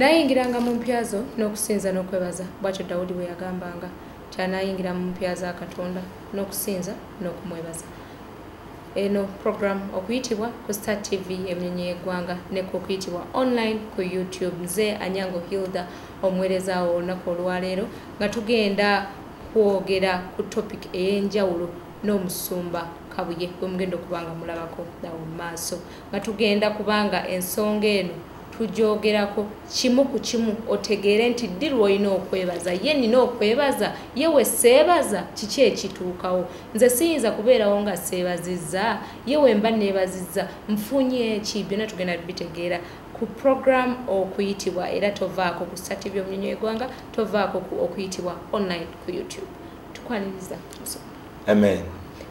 nayingiranga mu mpya zo n'okusinza n'okwebaza bw'atyo dawudi bwe yagambanga kyanayingira mu mpya za katonda n'okusinza n'okumwebaza. Eno program okuyitibwa ku star tv emnyonyi y'eggwanga neku okuyitibwa online ku youtube. Nze anyango hilda omuweerezaawo olunaku olwaleero nga tugenda kwogera ku topic ey'enjawulo n'omusumba kabuye gwe mugenda okubanga mulabako nawo mu maaso. Nga tugenda kubanga ensonga eno tugyogerako kimu ku kimu otegeere nti ddi lw'olina okwebaza ye nina okwebaza ye we seebaza kiki ekituukawo? Nze siyinza kubeerawo nga seebazizza ye we mba neebazizza nfunye ki? Byonna tugenda bitegeera ku program okuyitibwa era tovaako ku sati by'omunyonyo eggwanga tovaako okuyitibwa online ku youtube. Tukwaniriza amen.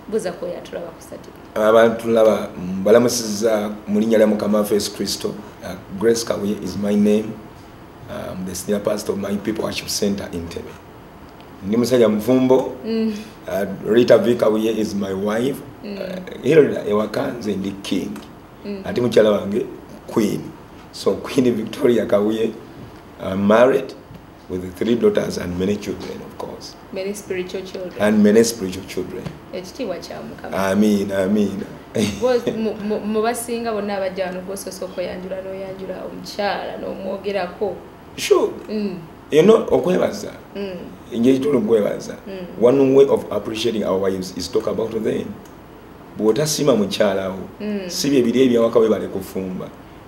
Buza kweya tulaba ku sati abantu laba mbalamusiza mu linnya lya mukama waffe yesu kristo. Uh, grace kawe is my name. Um, the senior pastor of my people worship center in tebe. Ndi musajja mufumbo. Mm. uh, rita is my wife. Uh, hilda ewaka nze ndi king. Ate mukyala wange queen. So queen victoria kabuye uh, married with three daughters and many children of course. Many spiritual children. And many spiritual children. Ekitiibwa kya mukama? Amin Bo- mu- basinga bonna abajja wano gwosooka oyanjula n'oyanjula omukyala n'omwogerako. Sure. Mm, you know okwebaza. Mm, engeri tuli okwebaza Mm. one way of appreciating our wives is talk about them. Bw'otasiima mukyalawo Mm. si bye biri ebyawaka webale kufumba.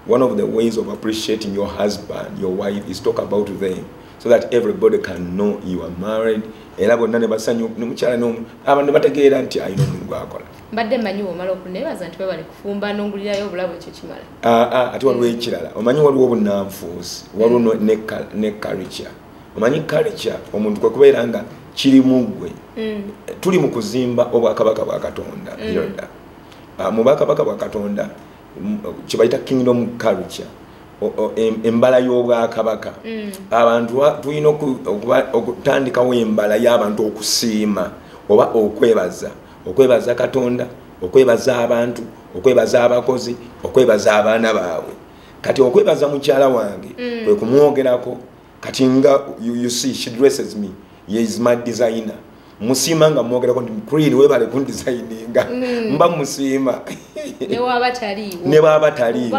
One of the ways of appreciating your husband your wife is talk about them so that everybody can know you are married. Era bonna ne basanyu ne mukyala n'omu abantu bategeera nti ayina omulimu gwakola mbadde mmanyi bwomala okuneebaza nti webale kufumba n'ongulirayo obulabu ekyo kimala. Aa ate waliwo ekirala. Omanyi waliwo obunanfuusi waliwo no- ne culture. Omanyi culture omuntu kwe kubeera nga kiri mu ggwe. Mm, tuli mu kuzimba obwakabaka bwa katonda Mm. yoda. Ah, mu bwakabaka bwa katonda mm, kyebayita kingdom culture. o- o- em- embala y'obwakabaka. Mm, abantu tulina okutandikawo embala y'abantu okusiima oba okwebaza. Okwebaza katonda okwebaza abantu okwebaza abakozi okwebaza abaana baabwe. Kati okwebaza mukyala wange Mm. kwe kumwogerako kati nga you, you see she dresses me. Ye is my designer musiima nga mwogerako nti queen webale kundesigninga Mm. mba musiima ne waaba taliiwo.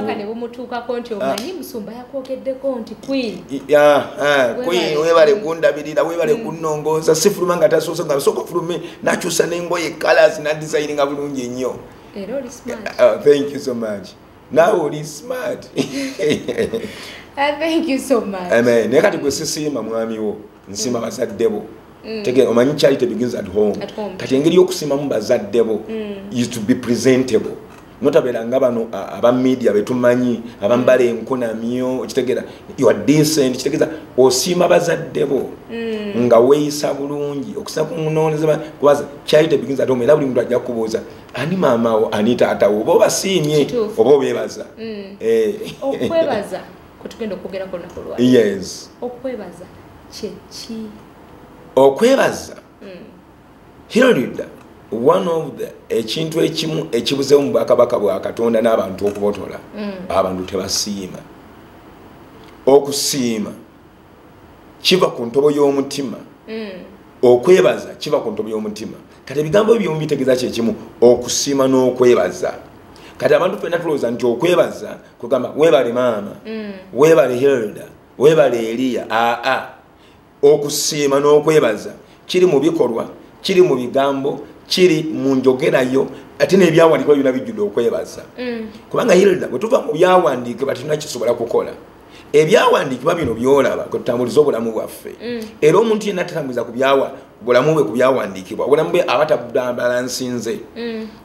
Ah, Webale. kundabirira webale kunongoza sifuluma nga tasoose nga soka fulume nakyusa nengoye colors nadesigninga bulungi nnyo Ah, thank you so much. Nawe oli smart. Ah, naye kati gwe sisiima mwami wo nsiima bazadde bo Tegera, omanyi charity begins at home. At home. kati engeri y'okusiimamu bazadde bo is to be presentable. Notabeera nga bano aba media betumanyi abambala enkunamyo kitegeera you are decent kitegeeza osiima bazadde bo nga weeyisa bulungi. Okusa kunooneza kubaza charity begins at home era buli muntu ajja kubuuza ani maamawo ani taatawo oba obasiimye oba obeebaza. Mm. Eh. okwebaza kwetugenda okwogerako lunaku lwa yes. Okwebaza kyeki okwebaza. Hilda one of the ekintu ekimu ekibuzeemu mu bwakabaka bwa katonda n'abantu okubotola abantu tebasiima. Okusiima kiva ku ntobo y'omutima. Okwebaza kiva ku ntobo y'omutima. Kati ebigambo byomu bitegeeza kyekimu okusiima n'okwebaza. Kati abantu fena tulowooza nti okwebaza kugamba webale maama webale hilda webale eriya aa okusiima n'okwebaza kiri mu bikolwa kiri mu bigambo kiri mu njogerayo ate n'ebyawandiikibwa byona bijjudde okwebaza. Kubanga hilda bwe tuva mu byawandiikibwa tetunakisobola kukola ebyawandiikibwa bino byolaba kwetutambuliza obulamu bwaffe. Era omuntu yenna tatambuliza ku byawa bulamu bwe ku byawandiikibwa obulamu bwe aba tabambala nsinze.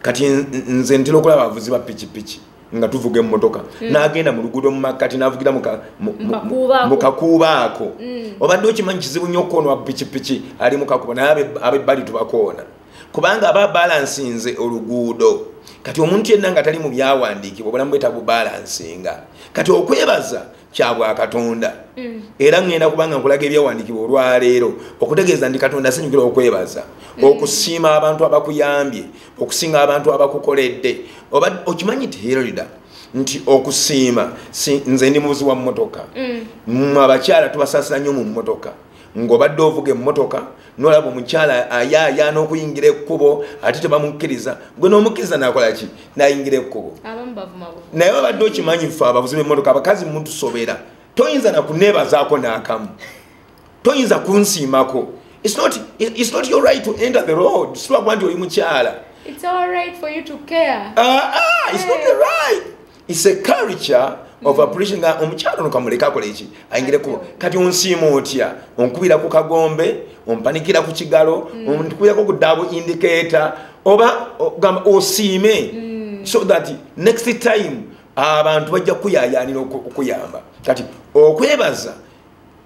Kati n- nze ntera okulaba abavuzi ba pikipiki nga tuvuga emmotoka n'agenda mu luguudo mu makkati n'avugira mu ka- mu- mu- Mu kakuubo ako. ako obadde okimanyi kizibu nnyo okukoonwa pikipiki ali mu kakuubo naye abe- abebbali tubakoona. Kubanga aba balansinze oluguudo. Kati omuntu yenna nga tali mu byawandiikibwa obulamu bwe tabubalansinga. Kati okwebaza kyabwakatonda era ŋŋenda kubanga nkulaga ebyawandiikibwa olwaleero okutegeeza ndi katonda asanyukira okwebaza okusiima abantu abakuyambye okusinga abantu abakukoledde. Oba okimanyi ti hilda nti okusiima si, nze ndi muvuzi wa mmotoka. Mm. mmwe abakyala tubasaasira nnyo mu mmotoka ng'obadde ovuga emmotoka nolaba omukyala ayaayaana okuyingira ekkubo ate tebamukkiriza gwe n'omukkiriza nakola ki? Nayingira ekkubo. Naye obadde okimanyi ffe abavuzi b'emmotoka abakazi mutusobera toyinza nakuneebazaako n'akamu. Toyinza kunsiimako. It's not, it's not your right to enter the road. Silwagwa nti oli mukyala. It's all right for you to care. Ah, ah, it's not Hey. the right. It's a culture of appreciation nga omukyala ono kamuleka akola eki? Ayingire kubo kati onsiima otya? Onkubira ku kagombe ompanikira ku kigalo onkubirako ku daabu indicator oba ogamba osiime. So that next time abantu bajja kuyayanira oku- okuyamba kati okwebaza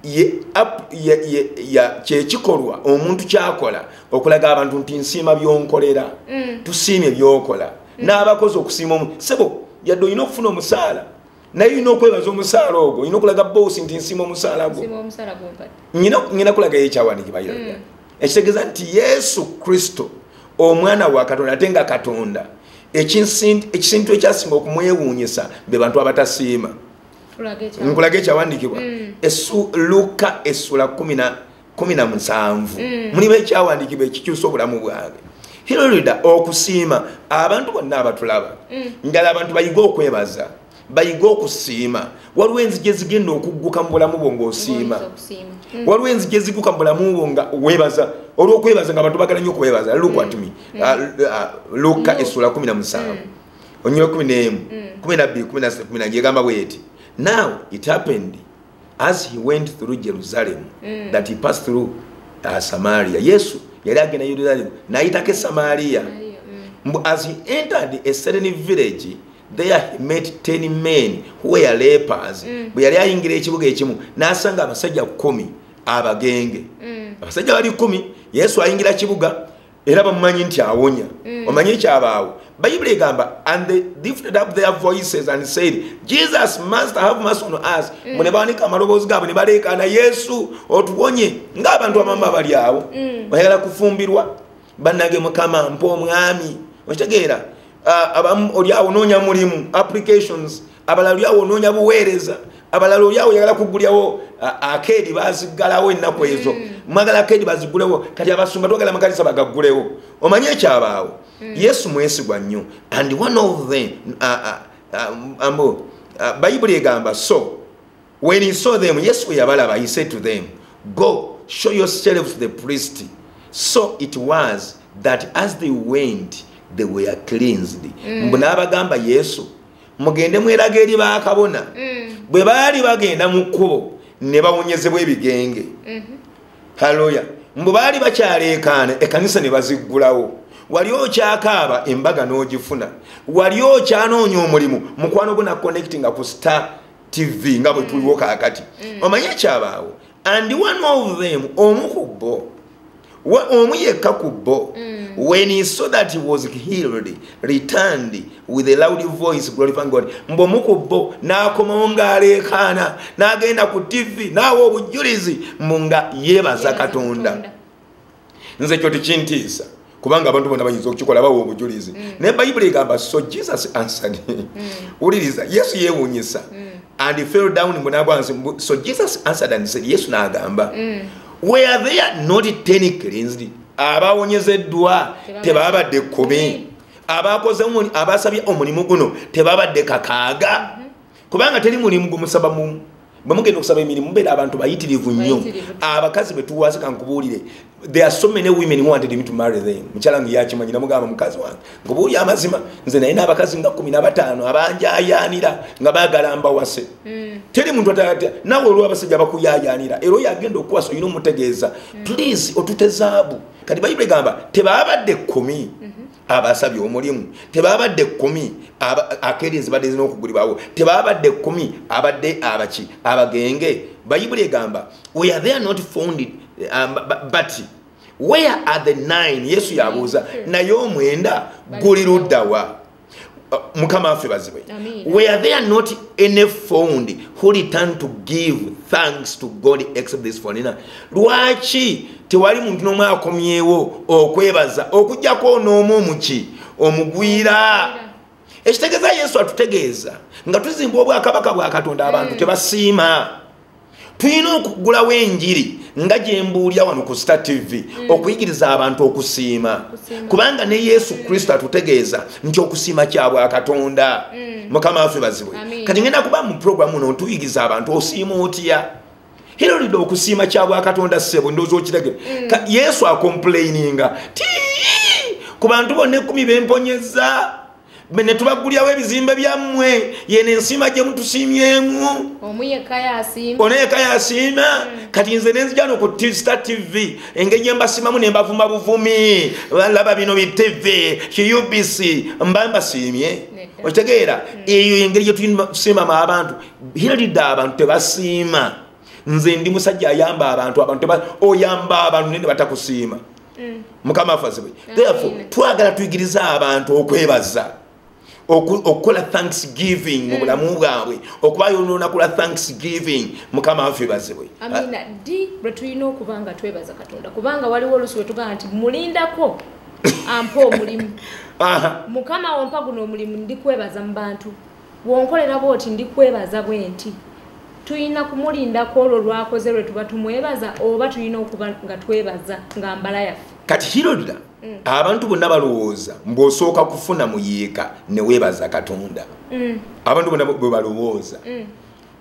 ye, ap- ye, ye, ya, kyekikolwa omuntu kyakola okulaga abantu nti nsiima byonkolera Mm. tusiimye byokola. N'abakozi okusiima omu sebo yadde olina okufuna omusaala naye olina okwebaza omusaala ogwo olina okulaga boosi nti nsiima omusaala gwo. Sima omusala gumpadde Nyina- nyina kulagayo ekyawandikibwa Mm. ekitegeeza nti yesu kristo omwana wa katonda ate nga katonda ekisintu ekyasinga okumwewuunyisa be bantu abatasiima nkulaga ekyawandikibwa Mm. Esu- luka essula 17 Mm. mulimu ekyawandikibwa ekikyusa obulamu bwange hirolida okusiima abantu bonna abatulaba. Njala abantu bayige okwebaza bayige okusiima waliwo enzigi ezigenda okugguka mu bulamu bwo okusiima. Mm. waliwo enzigi ezigguka mu bulamu bwo nga weebaza olw'okwebaza nga abantu bagala nnyo okwebaza lukwatumi luka No. essula 17 Mm. onyira 11 Mm. 12 14 egamba bweti now it happened as he went through jerusalem Mm. that he passed through uh, samaria yesu yali agenda yerusalemu nayitako esamaliya Maria, mm. Mbu as he entered a certain village there he met ten men who were lepers. Mm. bwe yali ayingira ekibuga ekimu n'asanga abasajja kumi abagenge. Mm. abasajja bali kumi yesu ayingira kibuga era bamumanyi nti awonya. Mm. omanyi ekyabaawo bayibuli egamba and they lifted up their voices and said jesus must have mercy on us bwe ne bawanika amaloboozi gaabwe ne baleekaana yesu otuwonye. Ng'abantu amama bali awo. Mm. oyagala kufumbirwa? Bannage mukama mpa omwami. Okitegeera abamu oli awo onoonya mulimu applications abalala oli awo onoonya buweereza abalala oli awo oyagala kugulyawo akeedi baziggalawo ennaku ezo. Mwagala akeedi bazigulewo kati abasumba twagala magalisa bagaggulewo. Omanye ekyabaawo? Yesu mwesigwa nnyo. And one of them ah, ambo bayibuli egamba so when he saw them yesu bwe yabalaba he said to them go show yourselves to the priest. So it was that as they went they were cleansed. Mbu n'abagamba yesu mugende mweraga eri bakabona Mm. bwe baali bagenda mu kkubo ne bawonyezebwa ebigenge. Mhm. haloya mbu baali bakyaleekaana ekanisa ne baziggulawo. Wali okyakaaba embaga n'ogifuna. Wali okyanoonya omulimu mukwano gwo nakonectinga ku star tv nga bwe tuliwo kaakati. Omanye ekyabaawo? And one of them omu ku bo omu yekka ku bo when he saw that he was healed returned with a loud voice glorifying god. Mbu omu ku bo n'akomawo ng'aleekaana n'agenda ku tv n'awa obujulizi mbu nga yeebaza katonda. Nze kyo tekintiisa kubanga abantu bonna bayinza okukikola bawa obujulizi. Naye bayibuli egamba so jesus answered wuliriza yesu yeewuunyisa. And fell down mbunagwansi so jesus answered and said yesu n'agamba were there not ten cleansed abawonyezeddwa tebabadde kumi. Abakoze abasabye omulimu guno tebabadde kakaaga. Kubanga teri mulimu gumusaba mu bwe mugenda okusaba emirimu mubeera abantu bayitirivu nnyo. Abakazi betuwasika nkubuulire. There are so many women who wanted me to marry them. Mukyala nge yakimanyi namugamba mukazi wange nkubuulire amazima. Nze naye n'abakazi nga kumi na bataano abanjayaanira nga baagala mbawase. Teri muntu atata nawe olwo abasajja bakuyayaanira era oyo agenda okuwasa olina omutegeeza. Please otutezaabu kati bayibuli egamba tebabadde kumi abasabye omulimu. Tebabadde kumi akeeri ezibadde zina okugulibwawo. Tebabadde kumi abadde abaki abagenge. Bayibuli egamba were they are not found um, bu- but where are the nine? Yesu yabuuza. Naye omwenda guli luddawa mukama waffe bazibwe Amiina. were there not any found who return to give thanks to god except this foreigner lwaki tewali muntu n'omu akomyewo okwebaza okugjako n'omu omuki omugwira? Ekitegeeza yesu atutegeeza nga tuzimba obwakabaka bwa katonda abantu tebasiima. Tulina okugulawo enjiri nga gyembuulya wano ku sta tv okuyigiriza abantu okusiima. Kubanga ne yesu kristo atutegeeza nti okusiima kyabwakatonda mukama waffe bazibwe. Kati ngenda kuba mu programu no ntuyigiriza abantu osiima otya? Herolide okusiima kyabwakatonda ssebo ndowooza okitegere Ka- yesu akomplaininga ti ku bantu bonna ekumi bemponyeza. Be ne tubagulyawo ebizimbe byammwe. Yeno ensiima gye mutusiimyemu omu yekka yasiima. Kati nze nenzijano ku star tv engeri gyembasiimamu nembavuma buvumi. Balaba bino bitv ki ubc mba mbasiimye. Okitegeera eyo engeri gyetusiimamu abantu hiralidde abantu tebasiima. Nze ndi musajja ayamba abantu abantu oyamba abantu naye ne batakusiima. Mukama afazibwe therefore twagala tuyigirize abantu okwebaza okukola thanksgiving mu bulamu bwabwe okubayo olunaku lwa thanksgiving mukama waffe bazibwe. Amina ddi lwe tulina okuba nga twebaza katonda kubanga waliwo olusi we tugamba nti mulindako ampa omulimu. Mukama wompa guno omulimu ndikwebaza mu bantu. Wonkolera bwoti ndikwebaza bwe nti tulina kumulindako olwo lwakoze lwe tuba tumwebaza oba tulina okuba nga twebaza nga mbala yaffe. Kati hirodda abantu bonna balowooza mbw'osooka kufuna muyiika neweebaza katonda. Abantu bonna bwe balowooza.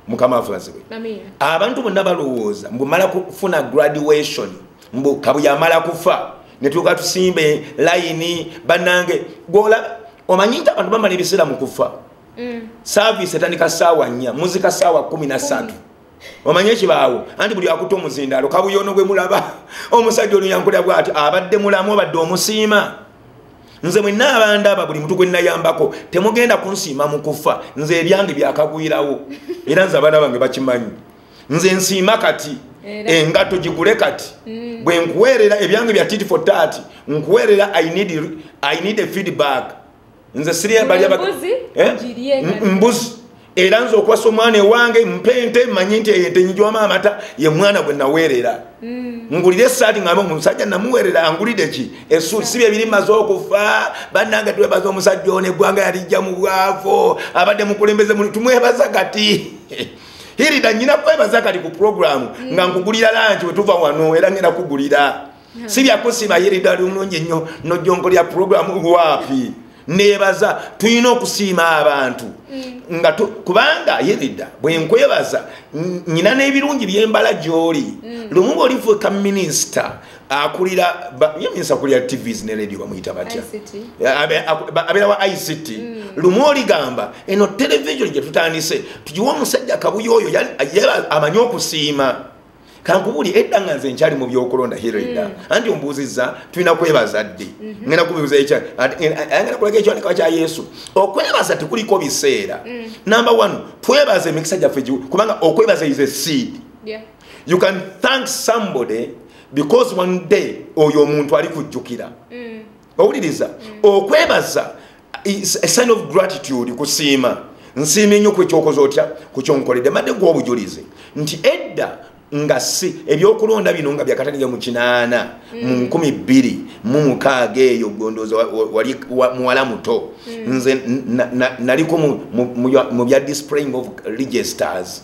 Mukama waffe bazibwe amina. Abantu bonna balowooza mbumala kufuna graduation mbu kabuyamala kufa netuuka tusimbe layini bannange golaba omanyi nti abantu bamala ebiseera mu kufa? Saavisi etandika saawa nnya muzika saawa kumi na ssatu omanye ekibaawo? Anti buli akuta omuzindaalo kabuyono gwe mulaba. Omusajja oluyankulya bwati abadde mulamu obadde omusiima? Nze mwenna abandaba buli mutu gwe nayambako temugenda kunsiima mu kufa. Nze ebyange byakagwirawo era nze abaana bange bakimanyi. Nze nsiima kati engato gigule kati. Bwe nkuweerera ebyange bya tit for tat nkuweerera I need- i need a feedback. Nze siri Embuzi, Eh? mbuzi era nze okwasa omwana ewange mpente manyi nti ente nyijwamu amata ye mwana gwe naweerera. Ngulire esaati ngambe omusajja namuweerera angulide ki? Esuuti si bye biri maze okufa bannange twebaza omusajja ono eggwanga yalijja mu bwavu abadde mukulembeze muli tumwebaza kati. Hirida nyina kwebaza kati ku programu nga nkugulira lanki wetuva wano era ngenda kugulira. Si byakusima hirida lumulungi ennyo nojonkolya programu waapi nebaza tulina okusiima abantu. Nga tu- kubanga yerida bwenkwebaza n- nyina n'ebirungi byembala gy'oli. Lumu bwolifuuka minisita akulira ba- ye minisita akulira tvs ne radio bamuyita batya? Abeera wa ict lumu oligamba eno televisioni gyetutandise tugiwe omusajja kabuya oyo amanyi okusiima kankubuli edda nga nze nkyali mu byokulonda hirida anti ombuuziza tulina kwebaza ddi? Ngenda kubibuza ngenda kulaga ekiwanika kya yesu. Okwebaza tekuliko biseera. Number one twebaza emikisa gyaffe kubanga okwebaza is a seed. You can thank somebody because one day oyo omuntu ali kujjukira. Owuliriza? Okwebaza a sign of gratitude kusiima. Nsiimye nnyo ku ekyokoze otya? Ku kyonkoledde madde gwobujulizi. Nti edda nga si ebyokulonda bino nga byakatandika mu kinaana mu nkumi bbiri mu mukaaga eyo gondooza wa- wa- wali wa- muwala muto. Nze n- na- na- naliko mu- bya- displaying of registers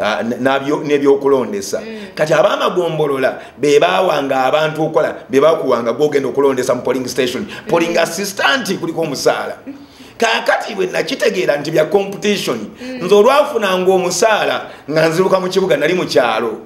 ah, n- n'abyo- n'ebyokulondesa. Kati abamagombolola be baawanga abantu okukola be bakuwanga gwogenda okulondesa mu polling station. Polling assistant kuliko omusaala kakati bwe nakitegeera nti bya competition nze olwafunanga omusaala nga nziruka mu kibuga nali mu kyalo.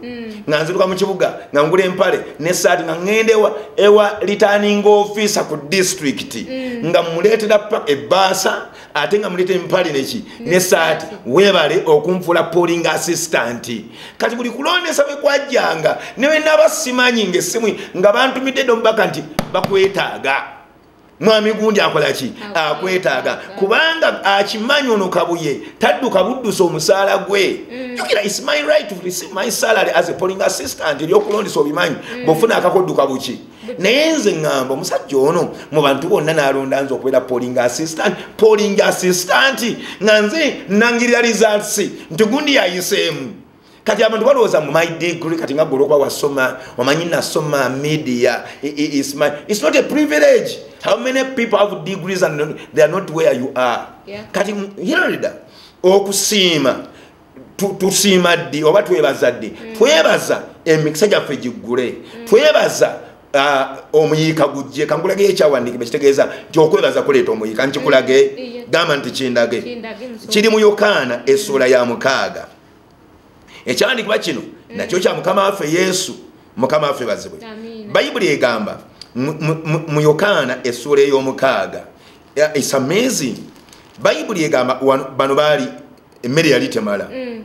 Nga nziruka mu kibuga nga ngula empale nesaati nga ŋŋenda ewa, ewa returning officer ku district. Nga muleetera pa- ebbaasa ate nga muleeta empale neki nesaati weebale okunfuula polling assistant. Kati buli kulondesa bwe kwajjanga newe naba simanyi ngaessimu nga bantumidde dde omubaka nti bakwetaaga mwami gundi akola ki? Akwetaaga. akwetaaga. Kubanga akimanyi ono kabuye. Tadduka buddusa omusaala gwe. Jukira its my right to receive my salary as a polling assistant eryokulondesa obimanyi. Bwofuna akakodduka buki. Naye nze ŋŋamba omusajja ono mu bantu bonna n'alonda nze okubeera polling assistant. Polling assistant nga nze nangirira results. Nti gundi yayiseemu kati abantu balowooza mu my degree kati nga golokuba wasoma omanyi nasoma media is my- it's not a privilege. How many people have degrees and they are not where you are? Yeah. kati hilda okusiima tu- tusiima ddi oba twebaza ddi? Twebaza emikisa gyaffe giggule twebaza ah, omuyiika gujje kankulaga ekyawandiikibwa kitegeeza nti okwebaza kuleeta omuyiika nkikulage Iye. gamba nti kindage. Kiri mu yokaana essuula ya mukaaga ekyawandiikibwa kino nakyo kya mukama waffe yesu mukama waffe bazibwe bayibuli egamba mu- yokaana essuula ey'omukaaga its amazing. Bayibuli egamba bano baali emmere yali temala. Mm.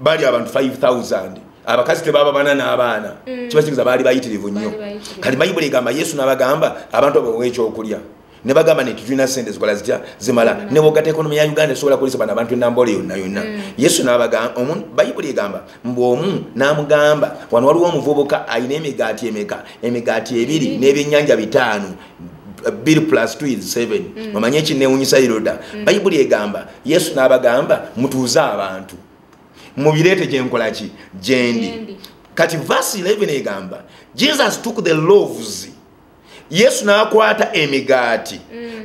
baali abantu 5000 abakazi tebaba bana n'abaana. Kiba kitegeeza baali bayitirivu nnyo. Kati bayibuli egamba yesu n'abagamba abantu abo ekyokulya ne bagamba nti tulina sente zikola zitya? Zimala. Ne bwogatta ekonomi ya uganda esobola kulisa bana abantu enambola yonna yonna. Yesu n'abagamba omu- bayibuli egamba mbu omu n'amugamba wano waliwo omuvubuka alina emigaati emeka? Emigaati ebiri n'ebyennyanja bitaano 2 plus 2 is 7 omanye ekinewunyisa iroda bayibuli egamba yesu n'abagamba mutuuze abantu. Mubireete gyenkola ki? Gyendi kati verse 11 egamba jesus took the loaves yesu n'akwata emigaati.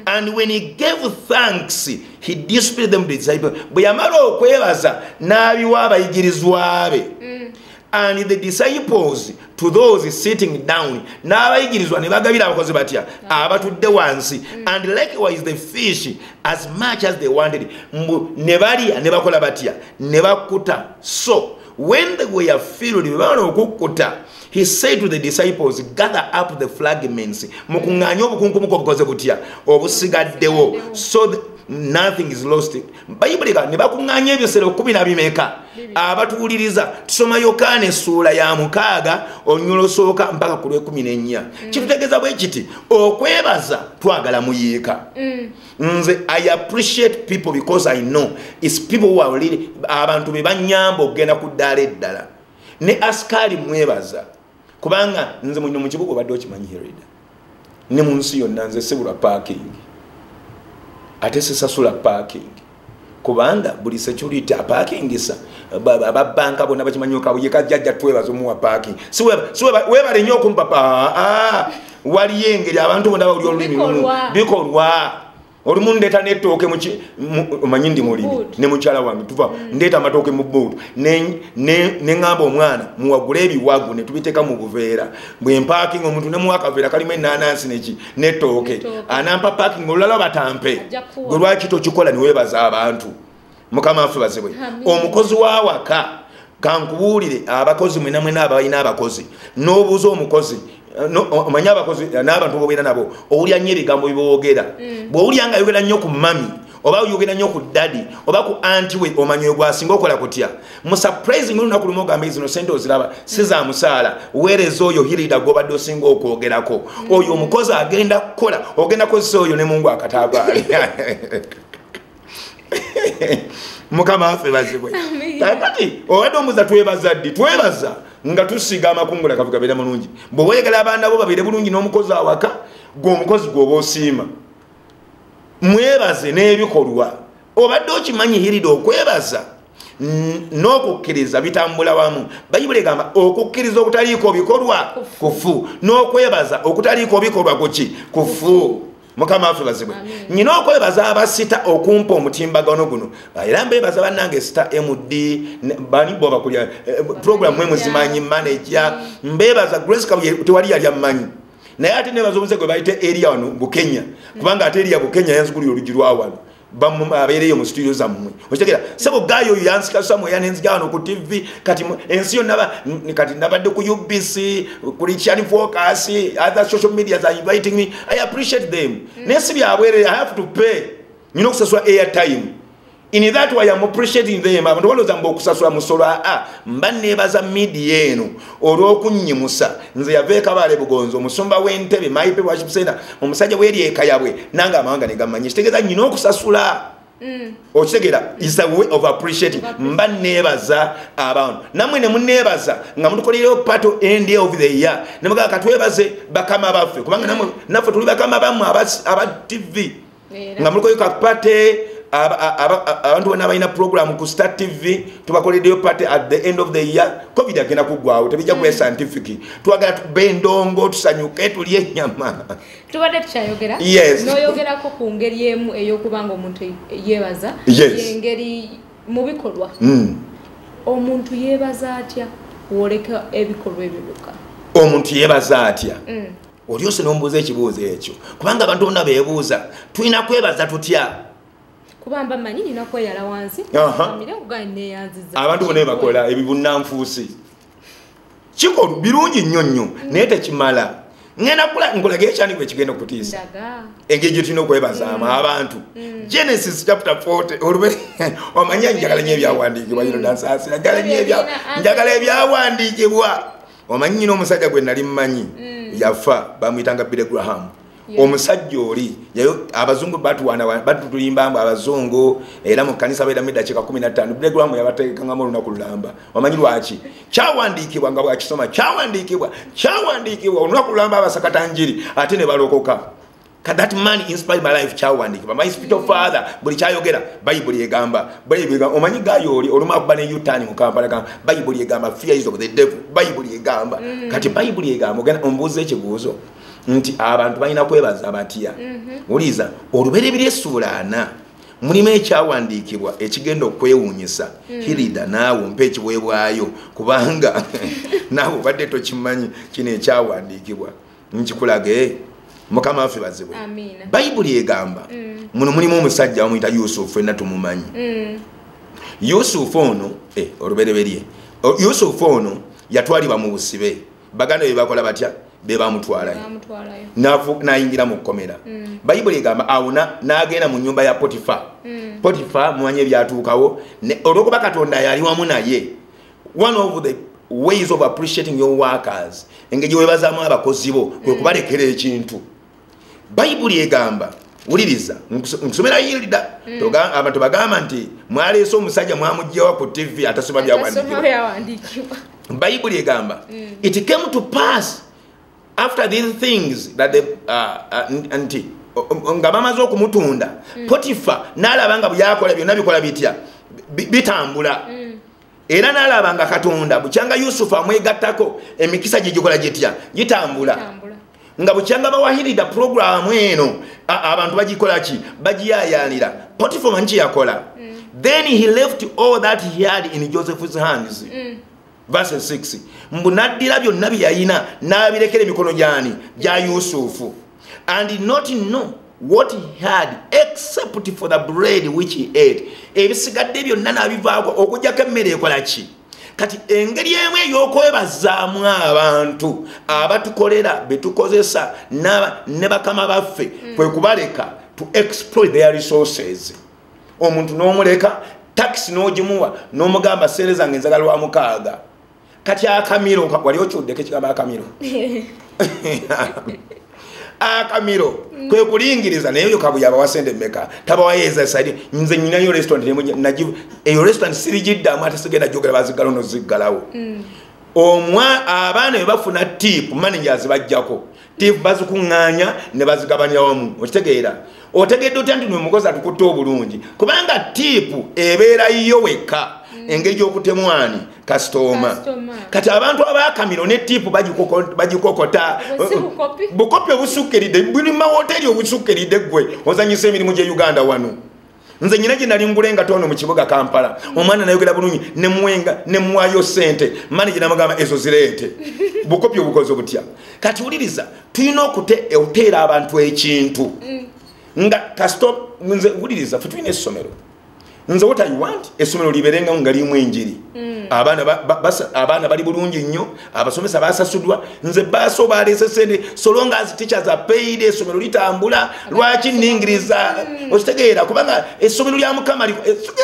And when he gave thanks he distributed them to disciples. Bwe yamala okwebaza n'abiwa abayigirizwa be. And the disciples to those sitting down n'abayigirizwa ne bagabira abakozi batya? Abatudde wansi. And likewise the fish as much as they wanted mbu ne balya ne bakola batya? Ne bakkuta so when they were filled bwe bamala okukkuta he said to the disciples gather up the fragments. Mukuŋŋaanye obukunkumuka obukoze butya? Obusigaddewo so nothing is lost. Bayibuli ga ne bakuŋŋaanya ebisero kumi na bimeka? Abatuwuliriza tusoma yokaana essuula ya mukaaga olunyula osooka mpaka ku lwekumi nennya kitutegeeza bwe kiti okwebaza twagala muyiika nze i appreciate people because i know its people who are really abantu be banyamba okugenda ku ddaala eddala. Ne asikaali mwebaza kubanga nze muno mu kibuga obadde okimanyi herida ne mu nsi yonna nze sibulwa parking. Ate sisasula parking. Kubanga buli security apakingisa ababanka bonna bakimanyi okabuye kajjajja twebaza omuwa parking. Webale nnyo okumpapa aa waliyo engeri abantu bonna bawuli olulimi lumu. Bikolwa. Olumu ndeeta netooke omanyi ndi mulimi ne mukyala wange tuva ndeeta amatooke mu buutu neŋŋamba omwana muwagule ebiwagu netubiteeka mu buveera. Bwe mpaakinga omuntu nemuwa akaveera kalimu enanansi neki netooke. Anampa paakinga olulala batampe. Gwe lwaki tokikola niweebaza abantu. Mukama waffe bazibwe omukozi wawaka kankubuulire abakozi mwena mwena abalina abakozi. N'obuuza omukozi no- omanyi abakozi n'abantu bobeera nabo owulya nnyo ebigambo byeboogera bw'owulya nga ayogera nnyo ku mami oba oyogera nnyo ku dadi oba ku anti we omanya oyo gwasinga okola kutya? Musurprising olunaku lumu ogamba zino sente oziraba si za musaala weereza oyo hirida gobadde osinga okwogerako. Oyo omukozi agenda kukola ogenda kozesa oyo ne mungu akataagaali mukama waffe bazibwe. Amiina. kati obadde omuza twebaza ddi? Twebaza nga tusiga amakungula kafe gabeere mulungi. Bweweegala abaana bo babeere bulungi n'omukozi awaka gwe omukozi gwoba osiima. Mwebaze n'ebikolwa. Obadde okimanyi hirida okwebaza n'okukkiriza bitambula wamu. Bayibuli egamba okukkiriza okutaliiko bikolwa kufu. N'okwebaza okutaliiko bikolwa kuki kufu mukama Amen. nyina okwebaza abasita okumpa omutimbagano guno era mbebaza bannange sita md ne- bani bo bakulya program mwe muzimanyi manaja mbebaza grace kabuye tewali yali amanyi naye ate nebaza omuze gwe bayita eria wano bukenya. Kubanga ate eria bukenya yanzigulira olugi lwa wano. bamu- abeereyo mu studio zammwe. Okitegera sebo gayo oyo yansika samuya nenzija wano ku tv kati ensi yonna kati nabadde ku ubc kuli chani focus other social medias are inviting me. I appreciate them. Naye si byabwerere i have to pay. Nyina okusasula airtime in that way am appreciating them. Abantu balooza mba okusasula musolo aa mba nebaza media eno olw'okunnyimusa nze yava ekabaale bugonzo omusumba w'entebe maipe washipsena omusajja weri ekayabwe nange amawanga negamanyi kitegeeza nyina okusasula. Okitegeera is a way of appreciating. Mba nebaza abantu. Nammwe ne munebaza nga mutukolereyo pato end of the year. Nemugaa katwebaze bakama baffe kubanga naffe tuli bakama bammwe aba- tv nga mulikoyo kapate abantu bonna balina program ku star tv tubakoleddeyo party at the end of the year. Covid agenda kuggwawo tebijja kuba scientific. Twagala tukube endongo tusanyuke tulye enyama tubadde tukyayogera? N'oyogerako ku ngeri emu ey'okuba nga omuntu yeebaza. Yes. yengeri mu bikolwa. Mm. omuntu yeebaza atya woleka ebikolwa ebyo byokka omuntu yeebaza atya? Mm. oli ose nombuuza ekibuuzo ekyo. Kubanga abantu bonna beebuuza tulina kwebaza tutya kuba mba manyi nina kweyala wansi amire kugaa neyanziza abantu bonna bebakola ebibunanfuusi. Kikolu birungi nnyo nnyo naye tekimala. Ngenda kula- nkulaga ekyandiko ekigenda okutiisa. Ndaga. Engeri gyetulina okwebazaamu abantu. Genesis chapter 40 olubere omanya njagala nyo ebyawandiikibwa yino nansaasira njagala ebya- njagala ebyawandiikibwa. Omanyi nyina omusajja gwe nali mmanyi? Yafa bamwyitanga bill graham. Omusajja oli abazungu batuwana batutulimbambu abazungu era mu kanisa bairamu eddakiika 15 bill graham yabateekangamu olunaku lulamba. Omanyi lwaki? Kyawandiikibwa nga bwakisoma kyawandiikibwa kyawandiikibwa olunaku lulamba abasakatanjiri ate ne balokoka. Ka- that man inspired my life kyawandiikibwa. My spiritual father buli kyayogera bayibuli egamba omanyi gayo oli olumu akuba ne utani mu kampala bayibuli egamba fears of the devil bayibuli egamba kati bayibuli egamba ombuuza ekibuuzo nti abantu balina kwebaza batya? Wuliza olubereberye essuula ana mulimu ekyawandiikibwa ekigenda okwewuunyisa. Hirida naawe mpa ekiweebwayo kubanga naawe obadde tokimanyi kino ekyawandiikibwa. Nkikulage mukama waffe bazibwe bayibuli egamba muno mulimu omusajja bamuyita yusufu enna tumumanyi. Mm. yusufu ono eh, olubereberye yusufu ono yatwalibwa mu busibe. Baganda be bakola batya be bamutwalayo. Bamutwalayo. Nafu- nayingira mu kkomera. Bayibuli egamba awo na- n'agenda mu nyumba ya potifa. Potifa mumanyi ebyatuukawo. Olwokuba katonda yali wamu naye one of the ways of appreciating your workers engeri webazaamu abakozi bo kwe kubalekera ekintu. Bayibuli egamba wuliriza nkus- nkusomera yilida Toga- abantu bagamba nti mwaleese omusajja mwamugjawa ku tv atasoma byawandiikibwa bayibuli egamba it came to pass after these things that the, uh, uh, n- nti o- o- nga bamaze okumutunda potifa n'alaba nga byakola byonna bikola bitya? Bi- bitambula. Era n'alaba nga katonda bukyanga yusufu amwegattako emikisa gye gikola gitya? Gitambula. Tambula nga bukyanga bawahirida puroguramu eno abantu bagikola ki? Bagiyayanira potifa manyi kyeyakola then he left all that he had in joseph's hands verse 6 mbu naddira byonna bye yalina n'abirekera emikono gyani gya yusufu. And did not know what he had except for the bread which he ate. Ebisigadde byonna n'abivaako okugjako emmere ekola ki? Kati engeri emu ey'okwebazaamu abantu abatukolera betukozesa ne bakama baffe kwe kubaleka to exploit their resources. Omuntu n'omuleka takisi n'ogimuwa n'omugamba seere zange enzagala wa mukaaga kati akamiro ka- wali okyuddeko ekigambo akamiro akamiro kwe kulingiriza naye oyo kabuya abawasente mmeka. Tabawayeeza saidi nze nyinayo restaurant eyo restaurant sirigiddamu ate sigenda gyogera baziggala no ziggalawo. Omwa abaana bwe bafuna tip managers bajjako. Tip bazikuŋŋaanya ne bazigabanira wamu. Okitegeera. Otegedde otya nti nomukozi atukutte obulungi? Kubanga tipu ebeerayo wekka engeri gy'okutemwani kasitoma kati abantu abakamiro ne bagikoko- bagikokota. Bukopi? obusukkiridde buli mawoteri obusukkiridde gwe ozanyisa emirimu gye uganda wano. Nze nyina gye nali ngulenga tono mu kibuga kampala. Omwana nayogera bulungi nemuwenga nemuwayo sente manege namugamba ezo zireete bukopi obukozi obutya? Kati wuliriza tulina okute- okuteera abantu ekintu. Nga kasito nze wuliriza fe tulina essomero nze what I want? Essomero liberenga nga limu enjiri. Abaana basa- abaana bali bulungi nnyo abasomesa basasuddwa nze baso balese sente so long as teachers are paid essomero litambula lwaki ningiriza okitegeera kubanga essomero lya mukama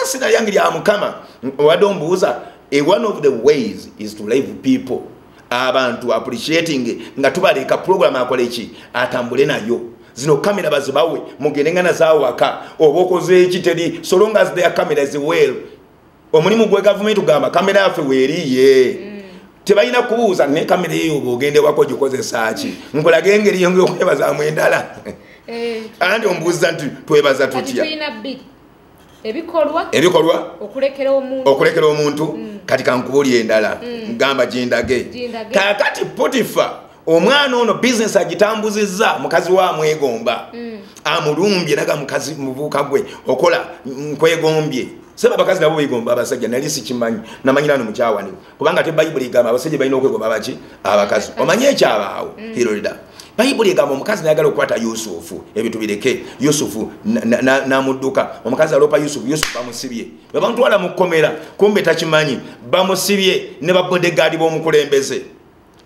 esina lyange lya mukama. Owadde ombuuza eh, one of the ways is to live people. Abantu appreciating nga tubaleka program akole ki atambule nayo zino kamera bazibawe mugendenga nazawaka oba okoze eki teri so long as their camera is well. Omulimu gwe gavumenti gamba kamera yaffe weeriye tebalina kubuuza ne kamera eyo oba ogende wako gikozesa ki? Nkulage engeri yo yokwebazaamu endala. Eh, anti ombuuza nti twebaza tutya? ebikolwa? Okulekera omuntu. Omuntu. Kati kankubuli endala. Gamba gindage Gindage. kakati potifa omwana ono bizinesi agitambuzizza mukazi wa amwegomba amulumbye naga mukazi muvubuka gwe okola nkwegombye seba abakazi nabo begomba abasajja nali sikimanyi namanyira no mukyawani kubanga te bayibuli egamba abasajja balina okwegomba baki? Abakazi. Omanye ekyabaawo hirolida bayibuli egamba omukazi nayagala okukwata yusufu ebintu bireke. Yusufu na- na- na- namudduka. Omukazi alopa yusufu yusufu bamusibye. Bwe bamutwala mu kkomera kumbe takimanyi bamusibye ne babodegaadi b'omukulembeze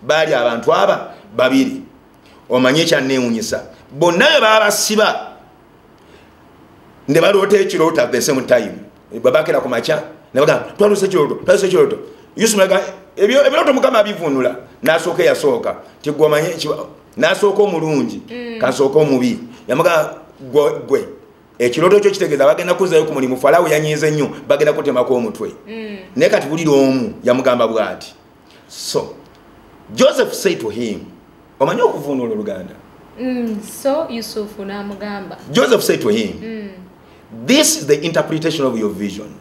baali abantu aba babiri. Omanye ekyanneewunyisa bonna bwe babasiba ne baloota ekirooto at the same time. Bwebakera ku makya nebagamba twaluse ekirooto twaluse ekirooto yusufu naga ebirooto mukama abivunula nasooka eyasooka. Tigwamanye ekiba- nasooka omulungi kansooka omubi. Yamugamba gwe ekirooto kyo kitegeeza bagenda kuzayo ku mulimu. Falaawo yanyiize nnyo bagenda kutemako omutwe. Naye kati bulira omu yamugamba bw'ati. So joseph said to him omanye okuvunula oluganda Mm, so yusufu n'amugamba. Joseph said to him this is the interpretation of your vision.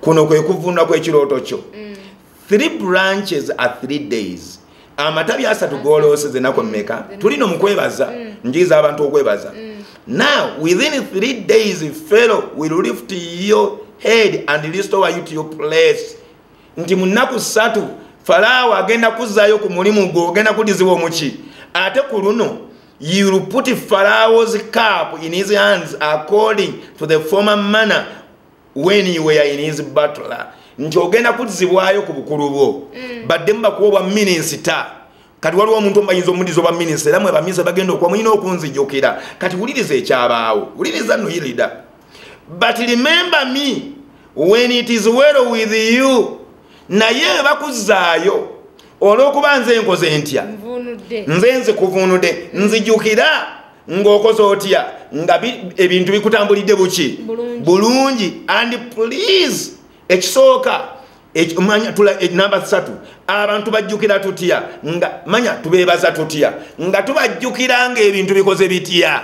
Kuno kwe kuvunula kw'ekirooto kyo. Three branches are three days. Amatabi asatu goloseze ennaku mmeka? Tulina omukwebaza. njiza abantu okwebaza. Now within three days pharaoh will lift your head and restore you to your place. Nti mu nnaku ssatu falaawo agenda kuzzaayo ku mulimu gwe ogenda kuddizibwa omuki. Ate ku luno you will put pharaoh's cup in his hands according to the former manner when you were in his butler. Nti ogenda kuddizibwayo ku bukulu bwo. Badde mubakuwa obwa minisita. Kati waliwo omuntu omubayinza omudiza obwa minisita era mwe baminisita bagenda okuba mulina okunzijukira. Kati wuliriza ekyabaawo wuliriza nno irida but remember me when it is well with you naye bakuzzaayo olw'okuba nze nkoze ntya? Nvunudde. Nze nzikuvunudde nzijukira ng'okoze otya? Nga bi- ebintu bikutambulidde buki? Bulungi. and please ekisooka eki- manya tula- e- namba 3 abantu bajjukira tutya? Nga manya tubeebaza tutya? Nga tubajjukira ng'ebintu bikoze bitya?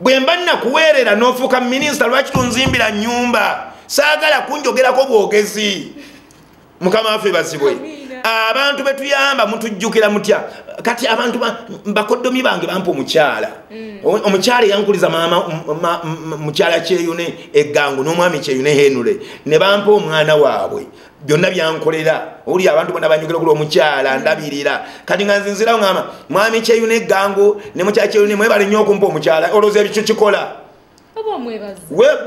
Bwe mba nakuweerera n'ofuuka minisita lwaki tunzimbira nyumba saagala kunjogerako bwogezi. Mukama waffe Amiina. abantu betuyamba mutujjukira mutya. Kati abantu ba- bakoddomi bange bampa omukyala. O- omukyala eyankuliza maama mukyala kyeyune eggangu n'omwami kyeyune henule ne bampa omwana waabwe. Byonna byankolera. Owuli abantu bona banjogera kuli omukyala ndabirira. Kati nga nzinzirawo ngamba mwami kyeyune eggangu ne mukyala kyeyune mwebale nnyo okumpa omukyala olowooza ebikyo kikola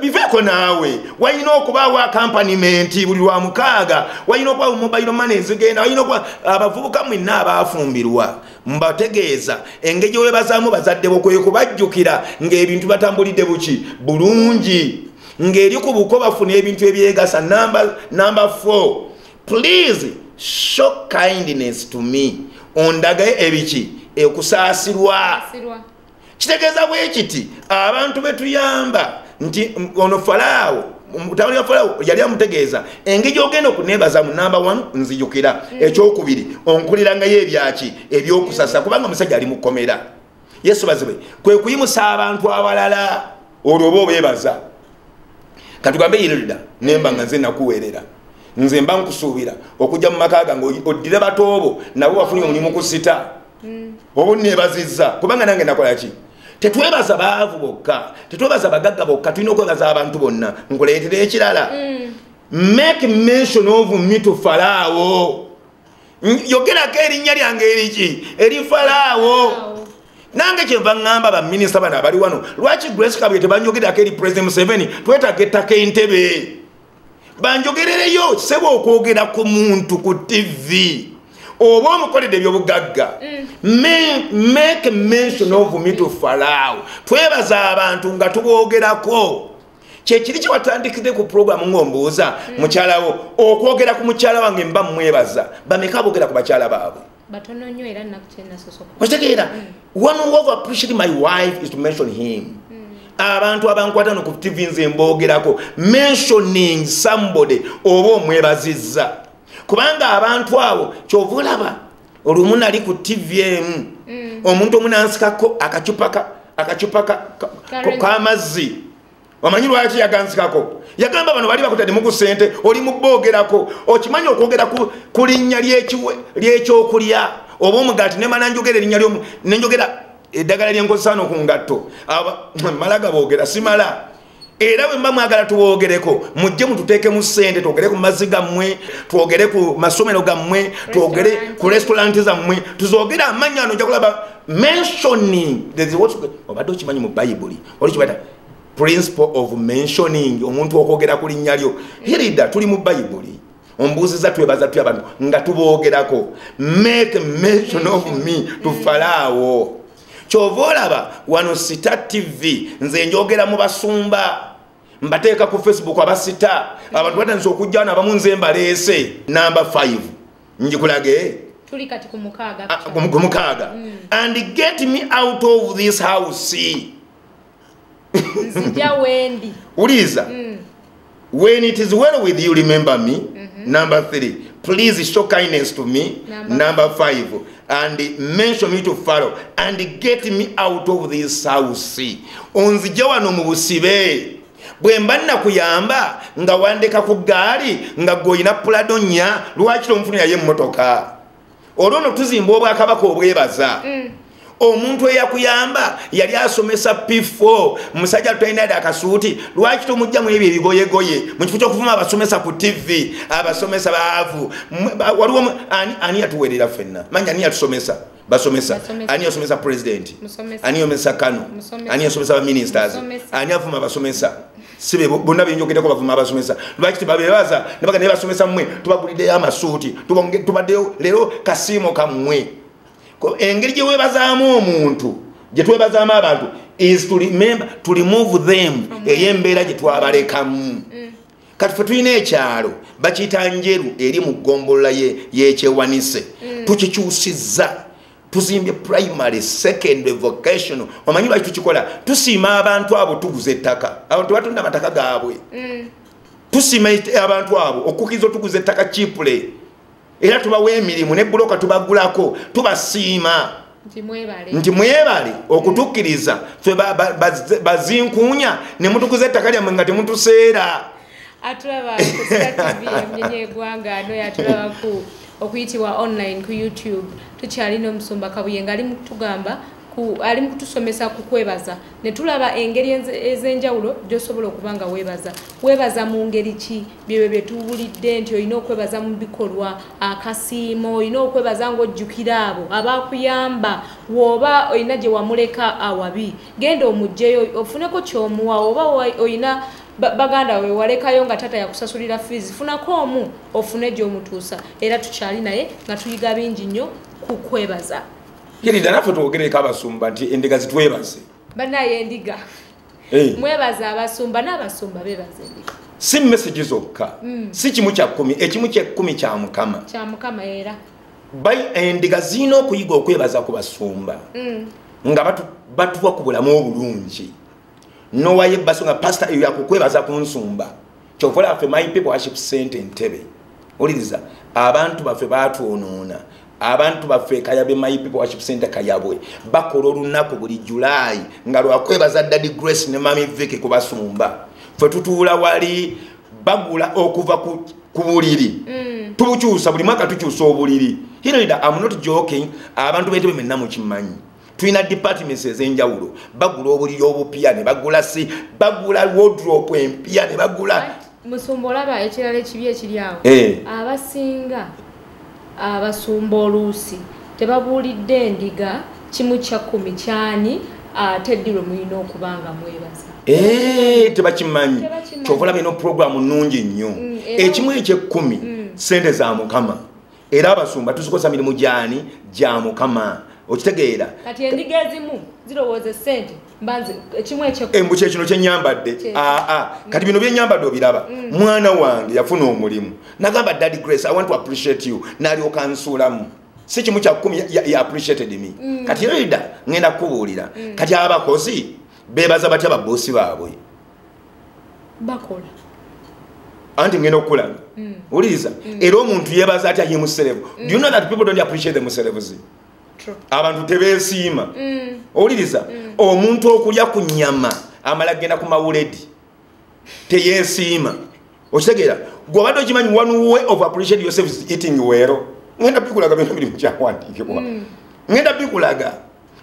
biveeko naawe. Walina okubaawo akampanimenti buli lwa mukaaga. Walina okubaawo mobile mane ezigenda. Walina okuba abavubuka mwenna abaafumbirwa. Mbategeeza engeri gyewebazaamu bazadde bokwe kubajjukira ng'ebintu batambulidde buki? Bulungi. Ng'eri ku buko bafuna ebintu ebyegasa. Namba namba 4 please show kindness to me. Ondage ebiki okusaasirwa sirwa kitegeeza bwe kiti abantu betuyamba nti mm, ono falaawo mutabani wa falaawo yali amutegeeza engeri ogenda okunebaza mu namba 1 nzijukira. Ekyokubiri onkulirangayo ebyaki? Ebyokusasa kubanga omusajja ali mukomera yesu bazibwe kwe kuyimusa abantu abalala olwo oba obeebaza. Katugambe yirida nemba nga nze nakuweerera. Nze mba nkusuubira okujja mu maka gange oddire batoobo nabo bafunye omulimu ku sita. Oba onneebazizza kubanga nange nakola ki tetwebaza baavu bokka tetwebaza bagagga bokka tulina okwebaza abantu bonna nkuleetera ekirala. Make mention of me to falaawo N- yogerako erinnya lyange eriki? Eri falaawo Awo. nange kyenva ŋŋamba baminisita bano abali wano lwaki grace kabwe tebanjogerako eri president museveni? Twetaaga ettaka entebe banjogerereyo seba okwogera ku muntu ku tv oba omukoledde ebyobugagga. Me- make mention of me to falaawo twebaza abantu nga tuboogerako. Kyekiri kyewatandikidde ku programu ng'ombuuza mukyalawo okwogera ku mukyala wange mba mmwebaza bameka boogera ku bakyala baabwe? Batono nnyo era nnaku kyenasosoka okitegeera one who have appreciated my wife is to mention him. Abantu abankwata no ku tv nze mboogerako mentioning somebody oba omwebazizza kubanga abantu abo kyova olaba olumu nali ku tv emu. Omuntu omu nansikako akacupa k'amazzi omanyi lwaki yaganzikako yagamba bano bali bakutadde muku sente oli mubogerako okimanyi okwogera ku- linnya lyekyokulya? Oba omugaati nemala njogera erinnya nenjogera eddagala lyenkosaano ku ngatto Aba- mala gaboogera simala era bwe mba mwagala tubogereko mujje mututeekemu sente twogere ku mazzi gammwe twogere ku masomero gammwe twogere ku restauranti zammwe tuzogere amannya ano ojja kulaba mentioning. Obadde okimanyi mu bayibuli olikibata principle of mentioning omuntu okwogera ku linnya lyo. Hirida tuli mu bayibuli ombuuziza twebaza tya abantu nga tuboogerako make mention of me tufalaawo kyova olaba wano sita tv nze njogera mu basumba. Mbateeka ku facebook abasita abantu batandisa okujjao nabamu nze mbaleese. Namba 5 njikulage ku mukaaga Ah, mukaaga. And get me out of this house. Uliza. When it is well with you remember me. Number three please show kindness to me. Number number five. And mention me to follow and get me out of this house. Onzije wano mu busibe. Bwe mba nakuyamba nga wandeka ku gaali nga gwe olina pulado nnya lwaki tomufunirayo emmotoka? Olwo no tuzimba obwakabaka obwebaza omuntu eyakuyamba yali asomesa p4 musajja tutalina dde akasuuti lwaki tomugjamu ebyo ebigoyegoye? Mu kifo kyokuvuma abasomesa ku tv abasomesa baavu. Waliwo mu- ani- yatuweerera ffenna? Manyi ani yatusomesa? Basomesa. Ani yasomesa Musomesa. ani yomesa kano ani yasomesa baministers ani avuma abasomesa? Sibe bo- bonna benjogereko bavuma abasomesa. Lwaki tebabebaza nebaga naye basomesa mmwe tubaguliddeyo amasuuti tubaddeyo leero kasiimo kammwe engeri gye weebazaamu omuntu gye twebazaamu abantu is to remember to remove them ey'embeera gye twabalekamu. Kati fe tulina ekyalo bakiyita njeru eri mu ggombolola ye- y'ekyewanise tukikyusizza tuzimbye primary secondary vocational. Omanyi lwaki tukikola? Tusiima abantu abo tuguza ettaka. Abantu tebatunda mataka gaabwe. Tusiima it- abantu abo okukkiriza otuguza ettaka chipule era tubawa emirimu ne buloka tubagulako tubasiima. Nti mwebale. Okutukkiriza. Fe ba- ba- baz- bazinkuunya ne mutuguza ettaka lyammwe nga temutuseera. Atulaba emunyenye egwanga ano yatulaba ku okuyitibwa online ku youtube. Tukyalina omusumba kabuye nga ali mutugamba ali mukutusomesa ku kwebaza ne tulaba engeri ez'enjawulo gyosobola okuba nga weebaza. Weebaza mu ngeri ki? Byebyo bye tuwulidde nti olina okwebaza mu bikolwa akasiimo olina okwebaza ng'ojjukira abo abakuyamba wooba olina gye wamuleka awabi. Genda omugjeyo ofuneko kyomuwa oba olina ba- baganda we walekayo nga tata yakusasulira fees funako omu ofune gyomutuusa. Era tukyali naye nga tuyiga bingi nnyo ku kwebaza kirida naffe twogereko abasumba nti endiga zitwebaze. Banaye endiga. Eh. mwebaza abasumba n'abasumba bebaza endiga. Si message zokka. Si kimu kya kkumi ekimu kyekkumi kya mukama. Kya mukama era. Bai- endiga zirina okuyiga okwebaza ku basumba. Nga batu- batuwa ku bulamu obulungi. Nowayo ebbaso nga pasita eyo yakukwebaza ku nsumba. Kyovola ffe my people worship center entebe. Oliriza abantu baffe batwonoona abantu baffe people worship center kayabwe bakola olunaku buli julaayi nga lwakwebaza dadi grace ne mami viki ku basumba. Ffe tutuula wali bagula okuva ku, ku buliri. Tubukyusa buli mwaka tukyusa obuliri. Hirida am not joking. Abantu bentebe menna mukimanyi tulina departments ez'enjawulo. Bagula obuliri obupya ne bagula si bagula wodrop empya ne bagula musumba olaba ekirala ekibi ekiri awo. Eh. abasinga abasumba oluusi. Tebabuulidde endiga kimu kya kkumi kyani ate eddirwe mulina okuba nga mwebaza. Eh, tebakimanyi. Olaba ino programu nungi nnyo. Mm, ekimu ekyekkumi sente za mukama. Era abasumba tuzikosa mirimu gyani? Gya mukama okitegeera. Kati endiga ezimu zirowooza esente embu kyekino kyenyambadde Kye- aa kati bino byenyambadde obiraba. Mwana wange yafuna omulimu. Nagamba dadi grace i want to appreciate you. Nalyoka nsuulamu si kimu kya kkumi ya- appreciated me. Kati rida ngenda kukubuulira. Kati abakozi bebaza batya babosi baabwe? Bakola. Anti ngenda okukulaga wuliriza era omuntu yebaza atya ye muserevu do you know that people don't appreciate the muserevuzi True. Abantu tebesiima. Owuliriza omuntu okulya ku nyama amala genda ku mawuledi teyesiima. Okitegeera gweobadde okimanyi one way of appreciate yourself is eating well ngenda bikulaga byona biri mukyawandiikibwa ngenda bikulaga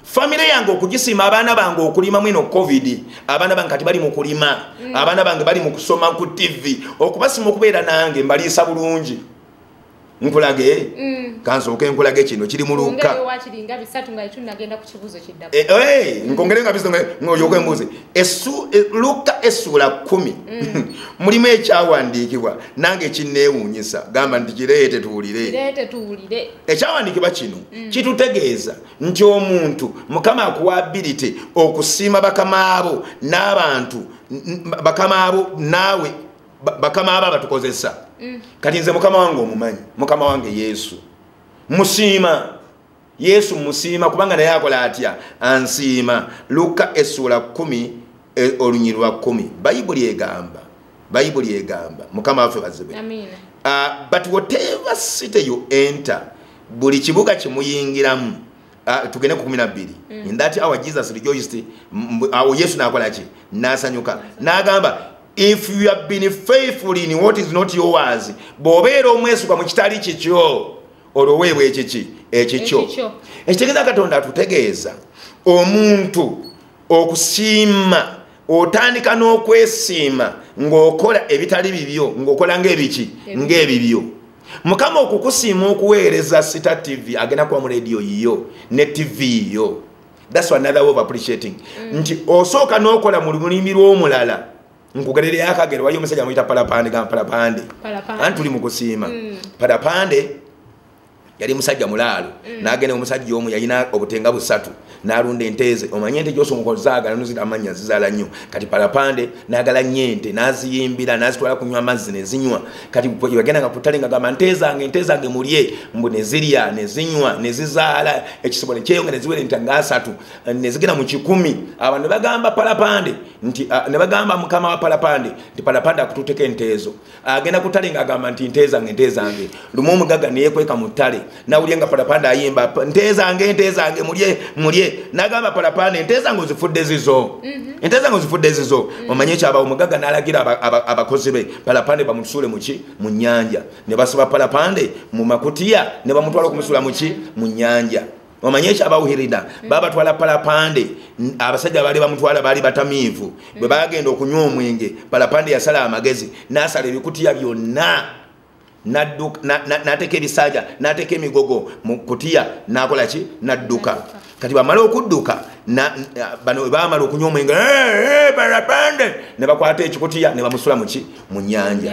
famire yange okugisiima abaana bange okulimamu eno covid abaana bange kati bali mu kulima abaana bange bali mu kusoma ku tv okubasiima okubeera nange mbaliisa bulungi nkulage? Kansooke nkulage kino kiri mu luka Eh, eh, nkongere nga bisoyoka eh, luka essuula kumi. Mulimu ekyawandiikibwa nange kinneewuunyisa gamba nti kireete tuwulire ekyawandiikibwa kino kitutegeeza nti omuntu mukama akuwa ability okusiima bakama abo n'abantu n- n- bakama abo naawe ba- bakama abo abatukozesa kati nze mukama wange omumanyi mukama wange yesu. Musiima. Yesu musiima kubanga naye akola atya? Ansiima. Luka essuula 1 e- olunyi lwa 1 bayibuli egamba bayibuli egamba. Mukama waffe bazibe Uh, but whatever city you enter buli kibuga kyemuyingiramu uh, tugende ku 12 mm. in that hour jesus rejoiced awo yesu nakolaki nasanyuka. Nagamba if you have been faithful in what is not yours bw'obeera omwesuka mu kitali kikyo olwoweebwa ekiki? Ekikyo. Ekitegeeza katonda atutegeeza omuntu okusiima otandika n'okwesiima ng'okola ebitali bibyo ng'okola ng'ebiki? Ebibyo. ng'ebibyo. Mukama okukusiima okuweereza sita tv agenda kuba mu rediyo yiyo ne tv yo thats another way of appreciating. Nti osooka n'okola mu lulimi lw'omulala nkugerere akagero wayo omusajja amuyita palapande ga palapande. Anti tuli mu kusiima. Palapande yali musajja mulaalo. Nagenda omusajja omu yalina obutenga busatu nalunda enteze omanye ente gyosomukozaagala nozira amanya zizaala nnyo. Kati palapande nagala nnyo ente naziyimbira nazitwala kunywa amazzi nezinywa kati yagendanga kutale nga gamba nte zange ente zange mulye mbu nezirya nezinywa nezizaala ekisobole nekyeyongera ziwere ente nga asatu nezigenda mu kikumi. Abantu nebagamba palapande nti ne bagamba mukama wa palapande nti palapande akututeko ente ezo agenda kutale ngaagamba nti nte zange nte zange lumu omugaga neyekweka mu ttale nawulye nga palapande ayimba "Pa- nte zange ente zange mulye mulye nagamba palapande ente zange ozifudde zizo ente zange ozifudde zizo omanye ekyaba omugaga nalagira aba- aba- abakozi be. Palapande bamusuule muki mu nyanja ne basiba palapande mu makutiya ne bamutwala okumusuula muki mu nyanja omanye ekyabawuhirira babatwala palapande. Abasajja baali bamutwala baali batamiivu. Bwe bagenda okunywa omwenge palapande yasala amagezi nasala ebikutiya byonna. Nateeka ebisaaja nateeka emigogo mu kutiya nakola ki? Nadduka kati bamala okudduka bano bamala okunywa omwenge "Eh, eh, palapande! Ne bakwata ekikutiya ne bamusula muki mu nyanja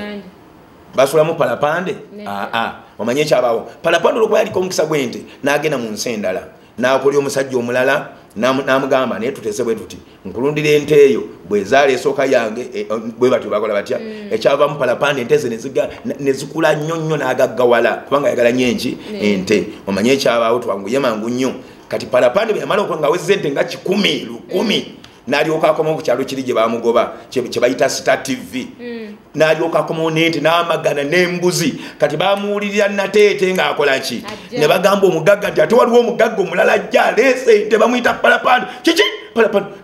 basulamu palapande? Aa omanye ekyabawo palapande olwokuba yaliko omukisa gwente nagenda mu nsi endala. Nakolya omusajja omulala namu- namugamba naye tutese bwe tuti nkulundira ente eyo bwezaala esooka yange e, bwe batyo bakola batya ekyavamu palapande ente ze nezikula nnyo nnyo nagaggawala kubanga yagala nnyo enki ente. Omanye ekyabawo twanguye mangu nnyo kati palapande bwe yamala okuba nga awezza ente nga kikumi lukumi n'alyoka akomawo ku kyalo kiri gye bamugoba kye bayita star tv n'alyoka akomawo n'ente n'amagana n'embuzi. Kati bamuwulirira nateete ng'akola ki? Ne bagamba omugagga nti ate waliwo omugagga omulala ajja aleese ente bamuyita palapande. Kiki?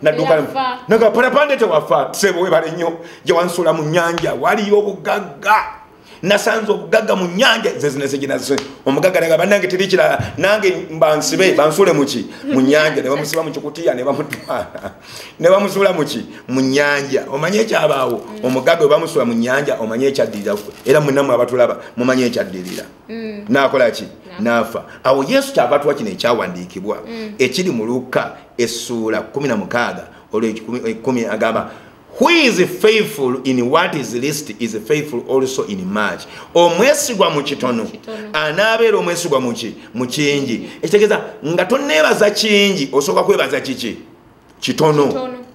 Nadduka naga palapande tewafa sebo webale nnyo gye wansula mu nyanja waliyo obugagga nasanze obugagga mu nyanja zezinezeginase omugagga naga bannange teri kirala nange bansibe bansule muki mu nyanja ne bamusiba mu kikutiya ne bamutwala. Ne bamusuula muki mu nyanja omanye ekyabaawo? Omugagga we bamusula mu nyanja omanye ekyaddirira. Era munamu abatulaba mumanye ekyaddirira. Nakola ki? Nafa awo yesu kyava tuwa kino ekyawandiikibwa ekiri mu luka essuula 16 olwekumi agamba who is faithful in what is least is faithful also in much. Omwesigwa mu kitono. Anaabeera omwesigwa mu kingi. Ekitegeeza nga toneebaza kingi osooka kwebaza kiki? Kitono. Tono.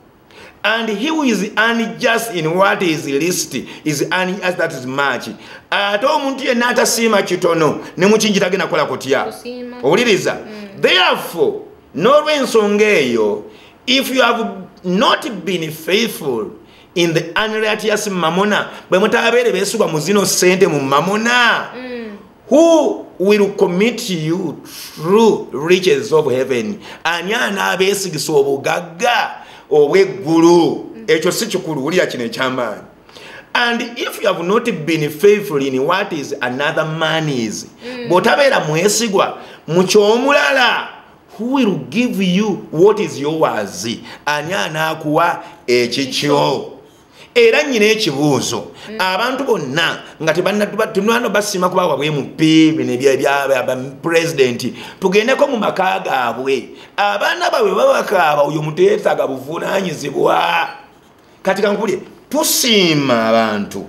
and he who is unjust in what is least is unjust that is much. Ate omuntu yenna atasiima kitono ne mukingi tagenda kukola kutya? Owuliriza? Therefore n'olw'ensonga eyo if you have not been faithful in the unrighteous mamona bwe mutaabeere beesibwa mu zino sente mu mamona who will commit you true riches of heaven? Ani anaabeesigisa obugagga obweggulu? Ekyo si kikulu wulira kino ekyamaanyi. And if you have not been faithful in what is another man is bw'otabeera mwesigwa mu kyomulala who will give you what is yours? Ani anaakuwa ekikyo? Era nyina ekibuuzo abantu bonna nga tebanano basiima kubawa bwe mupi pulezidenti tugendeko mu maka gaabwe. Abaana baabwe babakaaba oyo muteetaaga buvunanyizibwa kati kankubulye tusiima abantu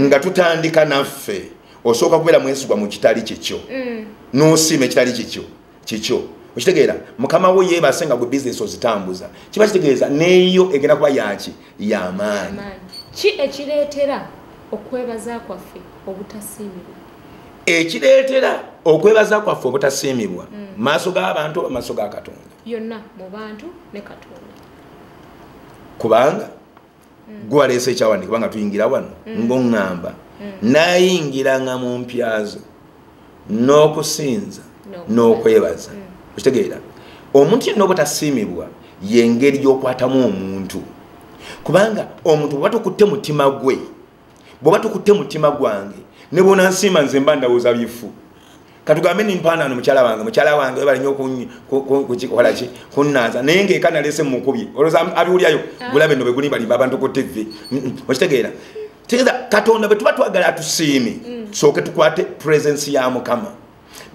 nga tutandika naffe osooka kubeera mwesigwa mu kitali kikyo. Nosiima ekitali kikyo kikyo okitegeera mukama we yeebase nga gwe bizinesi ozitambuza. Kiba kitegeeza neeyo egenda kuba yaki yamaanyi Amaanyi. ki ekireetera okwebaza kwaffe obutasiimibwa? Ekireetera okwebaza kwaffe obutasiimibwa maaso g'abantu oba maaso ga katonda? Yonna mu bantu ne katonda. Kubanga gwaleesa ekyawandika kubanga tuyingira wano ngaoŋŋamba nayingira nga mu mpyazo n'okusinza n'okwebaza okitegeera omuntu yenna obutasiimibwa yengeri gy'okwatamu omuntu. Kubanga omuntu bweba tukutte mutima gwe bweba tukutte mutima gwange ne bonansiima nze mba ndawooza bifu. Katugambe nimpaanano mukyala wange mukyala wange webali nyo kukolaki kunnaza naye ngaeka nalese mukubye olowooza abiwulyayo gulabe no begunibalimba abantu ku tv okitegeera. Tegeeza katonda bwe tuba twagala atusiime tusooke tukwate presence ya mukama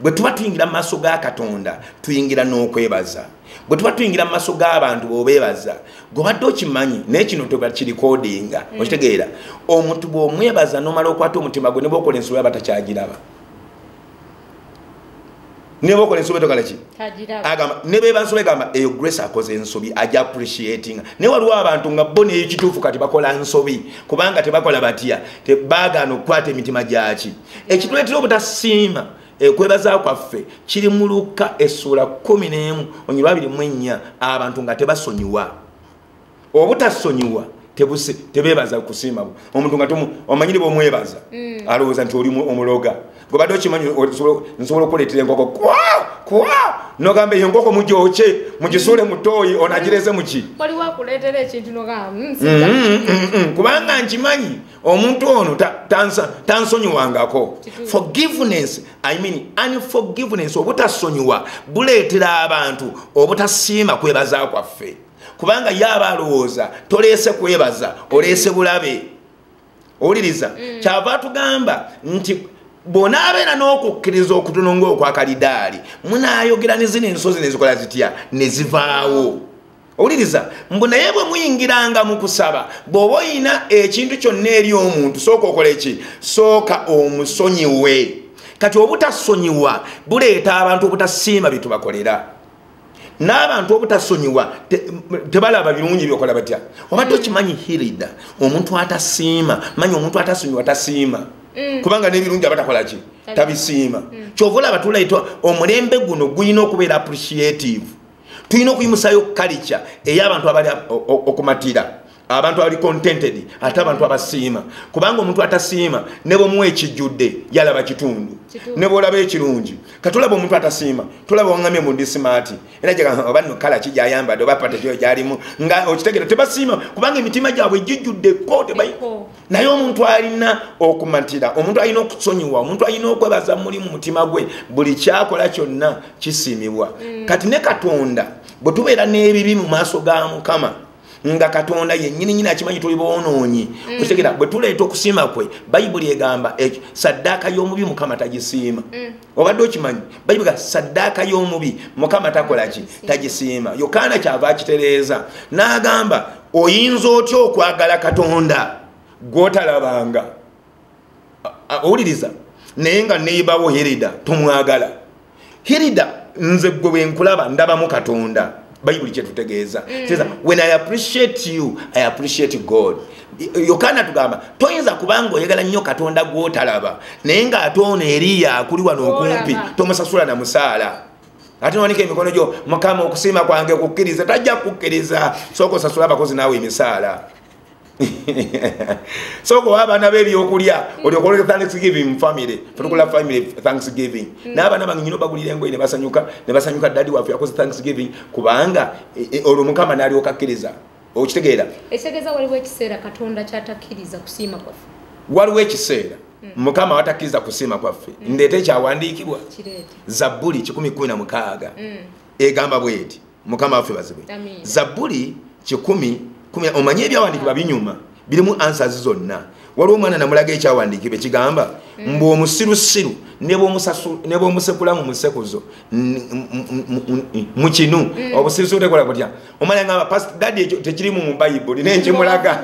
bwe tuba tuyingira mu maaso ga katonda tuyingira n'okwebaza. Bwe tuba tuyingira mu maaso g'abantu bwobeebaza gobadde okimanyi naye kino tebakirikodinga okitegeera omuntu bw'omwebaza nomala okwata omutima gwe ne bwokola ensobi aba takyagiraba. Ne bwokola ensobi tokalaki tagiraba. Agamba ne beba nsobi egamba eyo grace akoze ensobi aja appreciating naye waliwo abantu nga bo nekituufu kati bakola nsobi kubanga tebakola batya? Bagaana okukwata emitima gyaki? Ekituleetera obutasiima ekwebaza kwaffe kiri mu luka essuula 11 onyirwa 24 abantu nga tebasonyiwa. Obutasonyiwa tebuse- tebebaza kusiima bwe. omuntu nga omanyiri bwomwebaza alowooza nti oli mu- omuloga. Gwebadde okimanyi osobola- nsobola okuleetera enkoko kwa kwa? Nogamba eyo enkoko mugyoke mugisuule mutoyi onagireze muki waliwo akuleetera ekintu nogamba Mm, mm, mm. kubanga nkimanyi omuntu ono tansonyiwangako. Forgiveness i mean unforgiveness obutasonyiwa buleetera abantu obutasiima kwebaza kwaffe. Kubanga ye aba alowooza toleese kwebaza oleese bulabe. Owuliriza? Kyava atugamba nti bwonaabeera n'okukkiriza okutono ngaokwakalidaali munaayogera ne zino ensozi nezikola zitya? Ne zivaawo. Owuliriza mbu naye bwe muyingiranga mu kusaba bw'oba oyina ekintu kyonna eri omuntu sooka okola eki? Sooka omusonyiwe. Kati obutasonyiwa buleeta abantu obutasiima bye tubakolera. N'abantu obutasonyiwa tebalaba birungi byokola batya? Obadde okimanyi hirida omuntu atasiima manyi omuntu atasonyiwa tasiima kubanga n'ebirungi abatakolaki tabisiima. Kyova olaba tulaita omulembe guno gulina okubeera appreciative. Tulina okuyimusayo kalica ey'abantu abali okumatira. Abantu abali contented ate abantu abasiima. Kubanga omuntu atasiima ne bwemuwa ekijjudde yalaba kitundu. Ne bwolaba ekirungi katulaba omuntu atasiima tulaba waŋamye mu disimaati era oba no kala ki gyayambadde oba patatyo gyalimu nga okitegera tebasiima kubanga emitima gyabwe gijjuddeko tebayi Ko. Naye omuntu alina okumatira omuntu alina okusonyiwa omuntu alina okwebaza muli mu mutima gwe buli kyakola kyonna kisiimibwa. Kati ne katonda bwe tubeera n'ebibi mu maaso ga mukama nga katonda yennyininyini akimanyi tuli boonoonyi okitegera bwe tuleeta okusiima kwe bayibuli egamba ekyo saddaaka y'omubi mukama tagisiima. Obadde okimanyi? Bayibuli ga saddaaka y'omubi mukama takola ki? Tagisiima. Yokaana kyava akitereeza n'agamba oyinza otya okwagala katonda gwotalabanga. Owuliriza? Naye nga neibawo hirida tomwagala. Hirida nze gwe bwenkulaba ndabamu katonda. Bayibuli kyetutegeeza Tegeeza, when i appreciate you i appreciate god. Yokaana tugamba toyinza kubanga oyagala nnyo katonda gwotalaba naye ngaate ono eriya akuli wano okumpi tomusasula na musaala. Ate nowanika emikono gyo mukama okusiima kwange kukkiriza tajja kukkiriza sooka osasula abakozi naawe emisaala sooka owa abaana b'ebyokulya olyokola thanksgiving mu family tutukula family thanksgiving. N'abaana bange nyina bagulira engoyi ne basanyuka ne basanyuka dadi waffe yakoze thanksgiving kubanga e- e, olwo mukama n'alyoka akkiriza. Okitegeera? Ekitegeeza waliwo ekiseera katonda kyatakkiriza kusiima kwaffe. Waliwo ekiseera. Mukama watakkiriza kusiima kwaffe. Ndeete ekyawandiikibwa? Zabbuli 116 Mm. egamba bweti mukama waffe Amiina. zabbuli 1 omanye ebyawandiikibwa binyuma birimu answers zonna. Waliwo omwana namulaga ekyawandiikibwa ekigamba mbu omusirusiru ne bw'omusekula mu musekuzo mu kinu. Obusirusiru tekola kutya omwana "Pastor, dadi ekyo tekirimu mu bayibuli nenkimulaga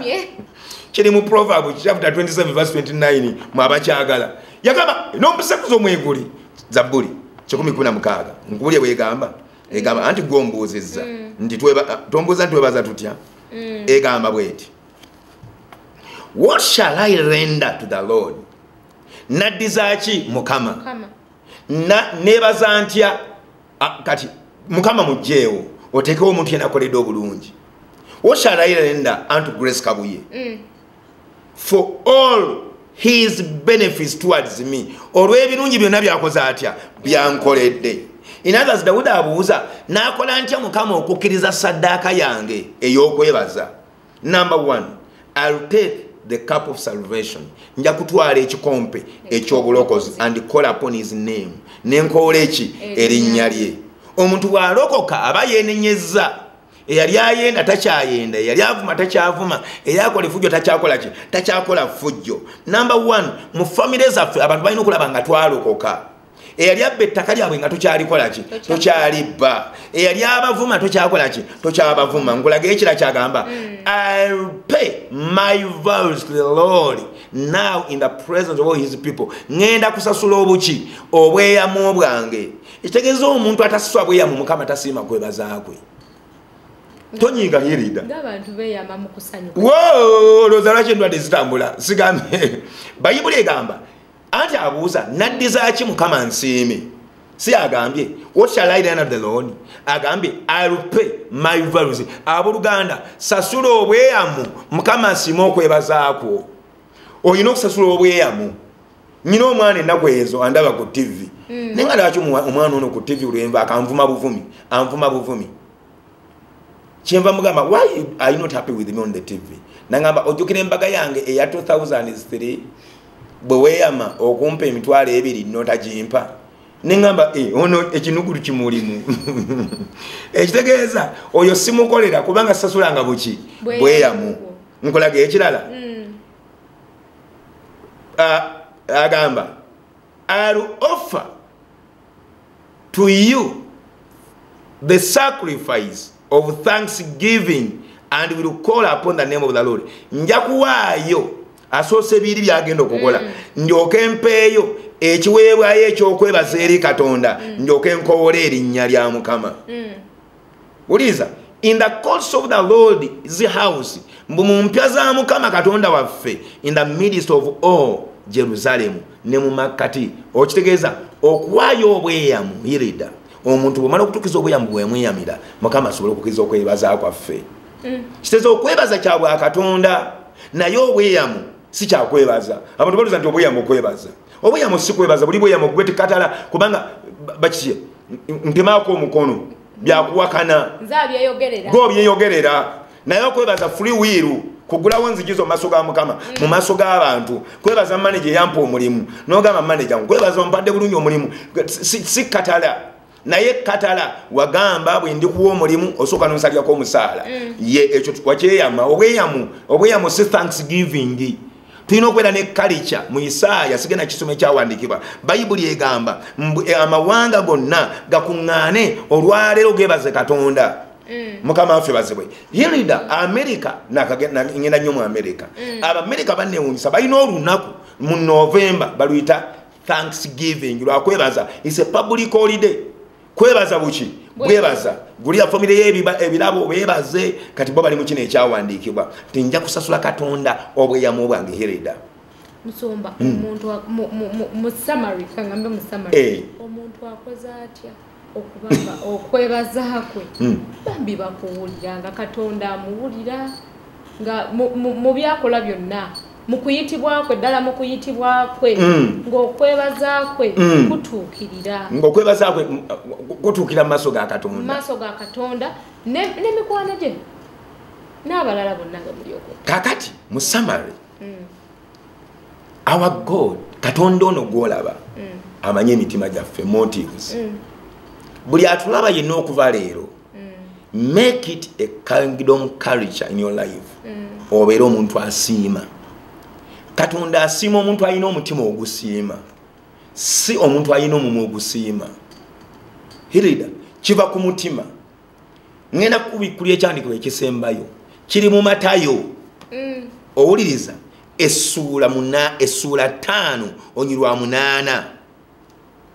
kiri mu proverb chapter 27 verse 29 mwabakyagala yagamba n'omusekuzo mweguli zabbuli 116 nkubulye bwegamba. Egamba anti gwombuuzizza nti tweba- tombuuza nti twebaza tutya egamba bweti what shall i render to the lord? Naddiza ki? Mukama. Nebaza ntya kati mukama mugjeewo otekewo omuntu yenakoledde obulungi. What shall i render unto grace kabuye? Mm. for all his benefits towards me. Olw'ebirungi byonna byakoze atya? Byankoledde in others dawudi abuuza n'akola ntya mukama okukkiriza saddaaka yange ey'okwebaza? Number one ill take the cup of salvation. Nja kutwala ekikompe ekyobulokozi and call upon his name. Nenkoola eki? Erinnya lye. omuntu bw'alokoka aba yeenenyezza. Eyali ayenda takyayenda eyali avuma takyavuma eyakola efujjo takyakola ki? Takyakola fujjo. Number one mu famire zaffe abantu balina okulaba nga twalokoka eyali abba ettaka lyabwe nga tokyalikola ki Tokya- tokyalibba. Eyali abavuma tokyakola ki tokyabavuma. Nkulaga ekira kyagamba ill pay my vows to the lord now in the presence of all his people. Ŋŋenda kusasula obuki obweyamu bwange. Ekitegeeza omuntu atasasula bweyamu mukama tasiima kwebazaakwe tonyiga yirida ng'abantu beeyama mu kusanyuka. Olowooza lwaki endwadde zitambula? Sigambye. Bayibuli egamba anti abuuza naddiza ki mukama nsiime? Si agambye what shall i learn of the lord? Agambye ill pay my values abooluganda sasula obweyamu mukama nsiime okwebazaakwo olina okusasula obweyamu nyina omwana ennaku ezo andaba ku tv naye nga lwaki omwa- omwana ono ku tv lwenva akanvuma buvumi anvuma buvumi? Kyenva mugamba why are you not happy with me on the tv nagamba ojjukira embaga yange eya 2003 bwe weeyama okumpa emitwalo ebiri notagimpa neŋamba "Eh, ono ekinugulu kimulimu. Ekitegeeza oyo simukolera kubanga sasulanga buki? Bweyamu. nkolaga ekirala. Mm. Agamba ill offer to you the sacrifice of thanksgiving and will call upon the name of the lord. Nja kuwaayo asoose biiri byagenda okukola. Ndyoke mpeeyo ekiweebwayo ekyokwebaza eri katonda ndyoke nkowola erinnya lya mukama. Mm. wuliriza in the courts of the lord is house mbu mu mpya za mukama katonda waffe in the midst of all jerusalemu ne mu makkati okitegeeza okuwaayo obweyamu irida omuntu bwemala okutukiza obweyamu bwemweyamira mukama asobole okukiza okwebaza kwaffe. Kitegeeza okwebaza kya bwakatonda naye obweyamu si kyakwebaza abantu baluza nti obweyamu okwebaza obweyamu si kwebaza buli bweyamu ogwetekatala kubanga ba- bakitye ntemaako omukono byakuwakana. Gobyeyogerera naye okwebaza free will kugulawo nzigizo mu maaso ga mukama mu maaso g'abantu kwebaza manaje eyampa omulimu nogamba manaje nkwebaza ompadde bulungi omulimu. Si, si katala. Naye katala wagamba bwe ndikuwa omulimu osooka nonsalyako omusaala. Ye ekyo wakyeyama. Obweyamu obweyamu si thanksgiving tulina okubeera ne kalica mu isaaya sigenda kisoma ekyawandiikibwa bayibuli egamba mbu amawanga gonna gakuŋŋaane olwaleero gebaze katonda. Mukama waffe bazibwe hilida amerika ngenda nnyo mu amerika abamerika banewunyisa balina olunaku mu novemba baluyita thanksgiving lwakwebaza is a public holiday kwebaza buki? Bwebaza gulira famire y'ebirabo bebaze kati bo bali mu kino ekyawandiikibwa. Tinja kusasula katonda obweyamu bwange hereda musumba omuntu wa- mu- summary kangambe mu Eh. summary omuntu akoze atya? Okubanga okwebaza kwe. Mm. bambi bakuwulira nga katonda amuwulira nga mu byakola byonna mu kuyitibwa kwe ddala mu kuyitibwa kwe Mm. ng'okwebaza kwe Mm. kutuukirira. Ngaokwebaza kwe mm, kutuukira mu maaso ga mu katonda. Maaso ga katonda ne- n'emikwano gye. N'abalala bonna nga muli okwo. Kakati mu samary our god katonda ono gwolaba amanyi emitima gyaffe motives. Buli atulaba yenna okuva leero make it a kingdom culture in your life. Obeere omuntu asiima katonda asiima omuntu alina omutima ogusiima. Si omuntu alina omumwa ogusiima. Hirida kiva ku mutima. Ngenda kubikulya ekyandikibwa ekisembayo. Kiri mu matayo. Owuliriza essuula muna essuula ttaano onyirwa munaana.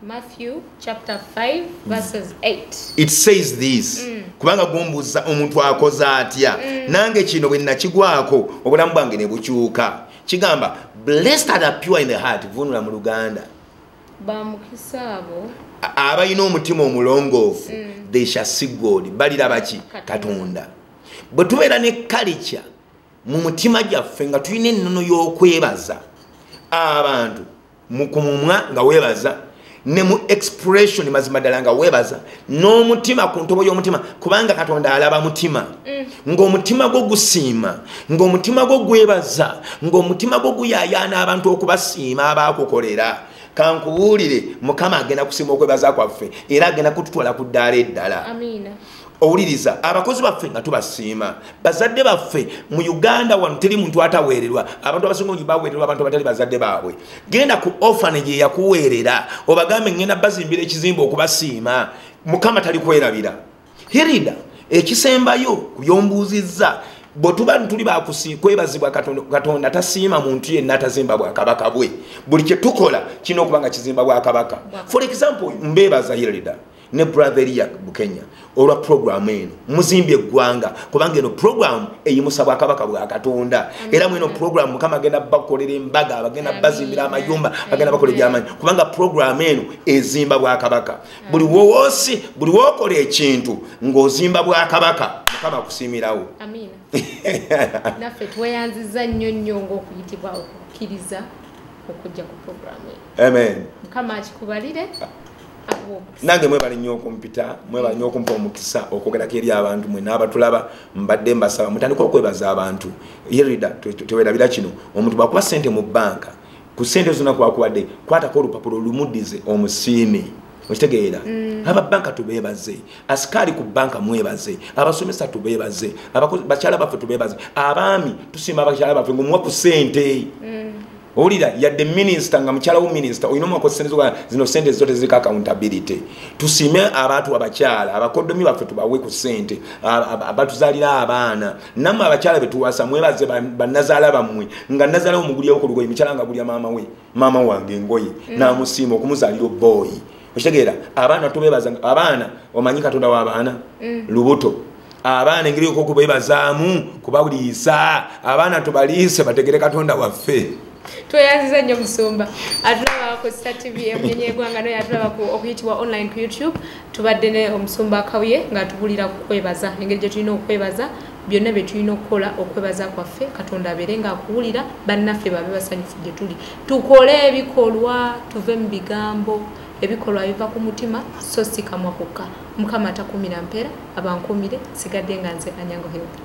Matthew chapter 5 verses 8. it says this kubanga gumbuuza omuntu akoze atya? Nange kino bwe nakigwako obulamu bwange ne bukyuka kigamba blessed are the pure in the heart vunula mu luganda. Bamukisa abo. Abalina omutima omulongoofu they shall see god. Baliraba ki Katonda. bwe tubeera ne kalica mu mutima gyaffe nga tulina ennono y'okwebaza abantu mu kumumwa nga weebaza ne mu expression mazima ddala nga weebaza n'omutima ku ntobo y'omutima kubanga katonda alaba mutima. Ng'omutima gwo gusiima ng'omutima gwo gwebaza ng'omutima gwo guyaayaana abantu okubasiima abaakukolera. Kankubuulire mukama agenda kusiima okwebaza kwaffe era agenda kututwala ku ddaala eddala owuliriza abakozi baffe nga tubasiima bazadde baffe mu uganda wano teri muntu ataweererwa abantu abasinga ongi baweererwa abantu abatali bazadde baabwe. Genda ku ofanage eyakuweerera obagambe ngenda bazimbira ekizimba okubasiima mukama tali kwerabira hirida ekisembayo kubyombuuzizza bwe tuba tuli bakusi kwebazibwa katonda, katonda tasiima muntu yenna atazimba bwakabaka bwe. Buli kyetukola kirina okuba nga kizimba bwakabaka. For example mbeebaza hirida ne bratheria bukenya olwa programu eno. Muzimbye eggwanga kubanga eno programu eyimusa bwakabaka bwa katonda. Era mweno programu mukama agenda bakolera embaga bagenda bazimbira amayumba bagenda bakola ebyamanyi kubanga programu eno ezimba bwakabaka buli wowoosi buli wokola ekintu ng'ozimba bwakabaka mukama akusiimirawo. Naffe tweyanziza nnyo nnyo ng'okuyitibwa okukkiriza okujja ku puroguramu eyo amen. Mukama akikubalire nange mwebale nnyo okumpita mwebale nnyo okumpa omukisa okwogerako eri abantu mwe n'abatulaba mbadde mbasaba mutandika okwebaza abantu. Yerida tewerabira kino omuntu bwakuba sente mu banka ku sente zonna kwakuwadde kwatako olupapula olumuddize omusiime. Okitegeera? Ababanka tubeebaze asikaali ku banka mwebaze abasomesa tubeebaze bakyala baffe tubeebaze abaami tusiima abakyala baffe ngaomuwa ku sente owulira yadde minisita nga mukyala wo minisita olina zoga zino sente zo teziriko accountability. Tusiime abantu abakyala abakodomi baffe tubawe ku sente abatuzaalira abaana. Nammwe abakyala betuwasa mwebaze ba- banazaala bammwe nga nazaala omugulyawo ku lugoye mukyala nga gulya maama we maama wange engoye namusiima okumuzaalira oboyi okitegeera abaana tubebaza abaana omanyi katonda w'abaana lubuto. Abaana engeri yokokubebazaamu kubawuliisa. Abaana tubaliise bategere katonda waffe tweyanziza nnyo musumba. Atulaba ku star tv emunyenye egwanga naye atulaba ku okuyitibwa online ku youtube. Tubadde ne omusumba akawye ngaatubulira ku kwebaza engeri gye tulina okwebaza byonna bye tulina okukola okwebaza kwaffe katonda abeere ngaakuwulira bannaffe babe basanyufu gye tuli. Tukole ebikolwa tuve mu bigambo ebikolwa biva ku mutima so si kamwa kokka mukama atakumira mpeera abankumire sigadde nga nze anyango health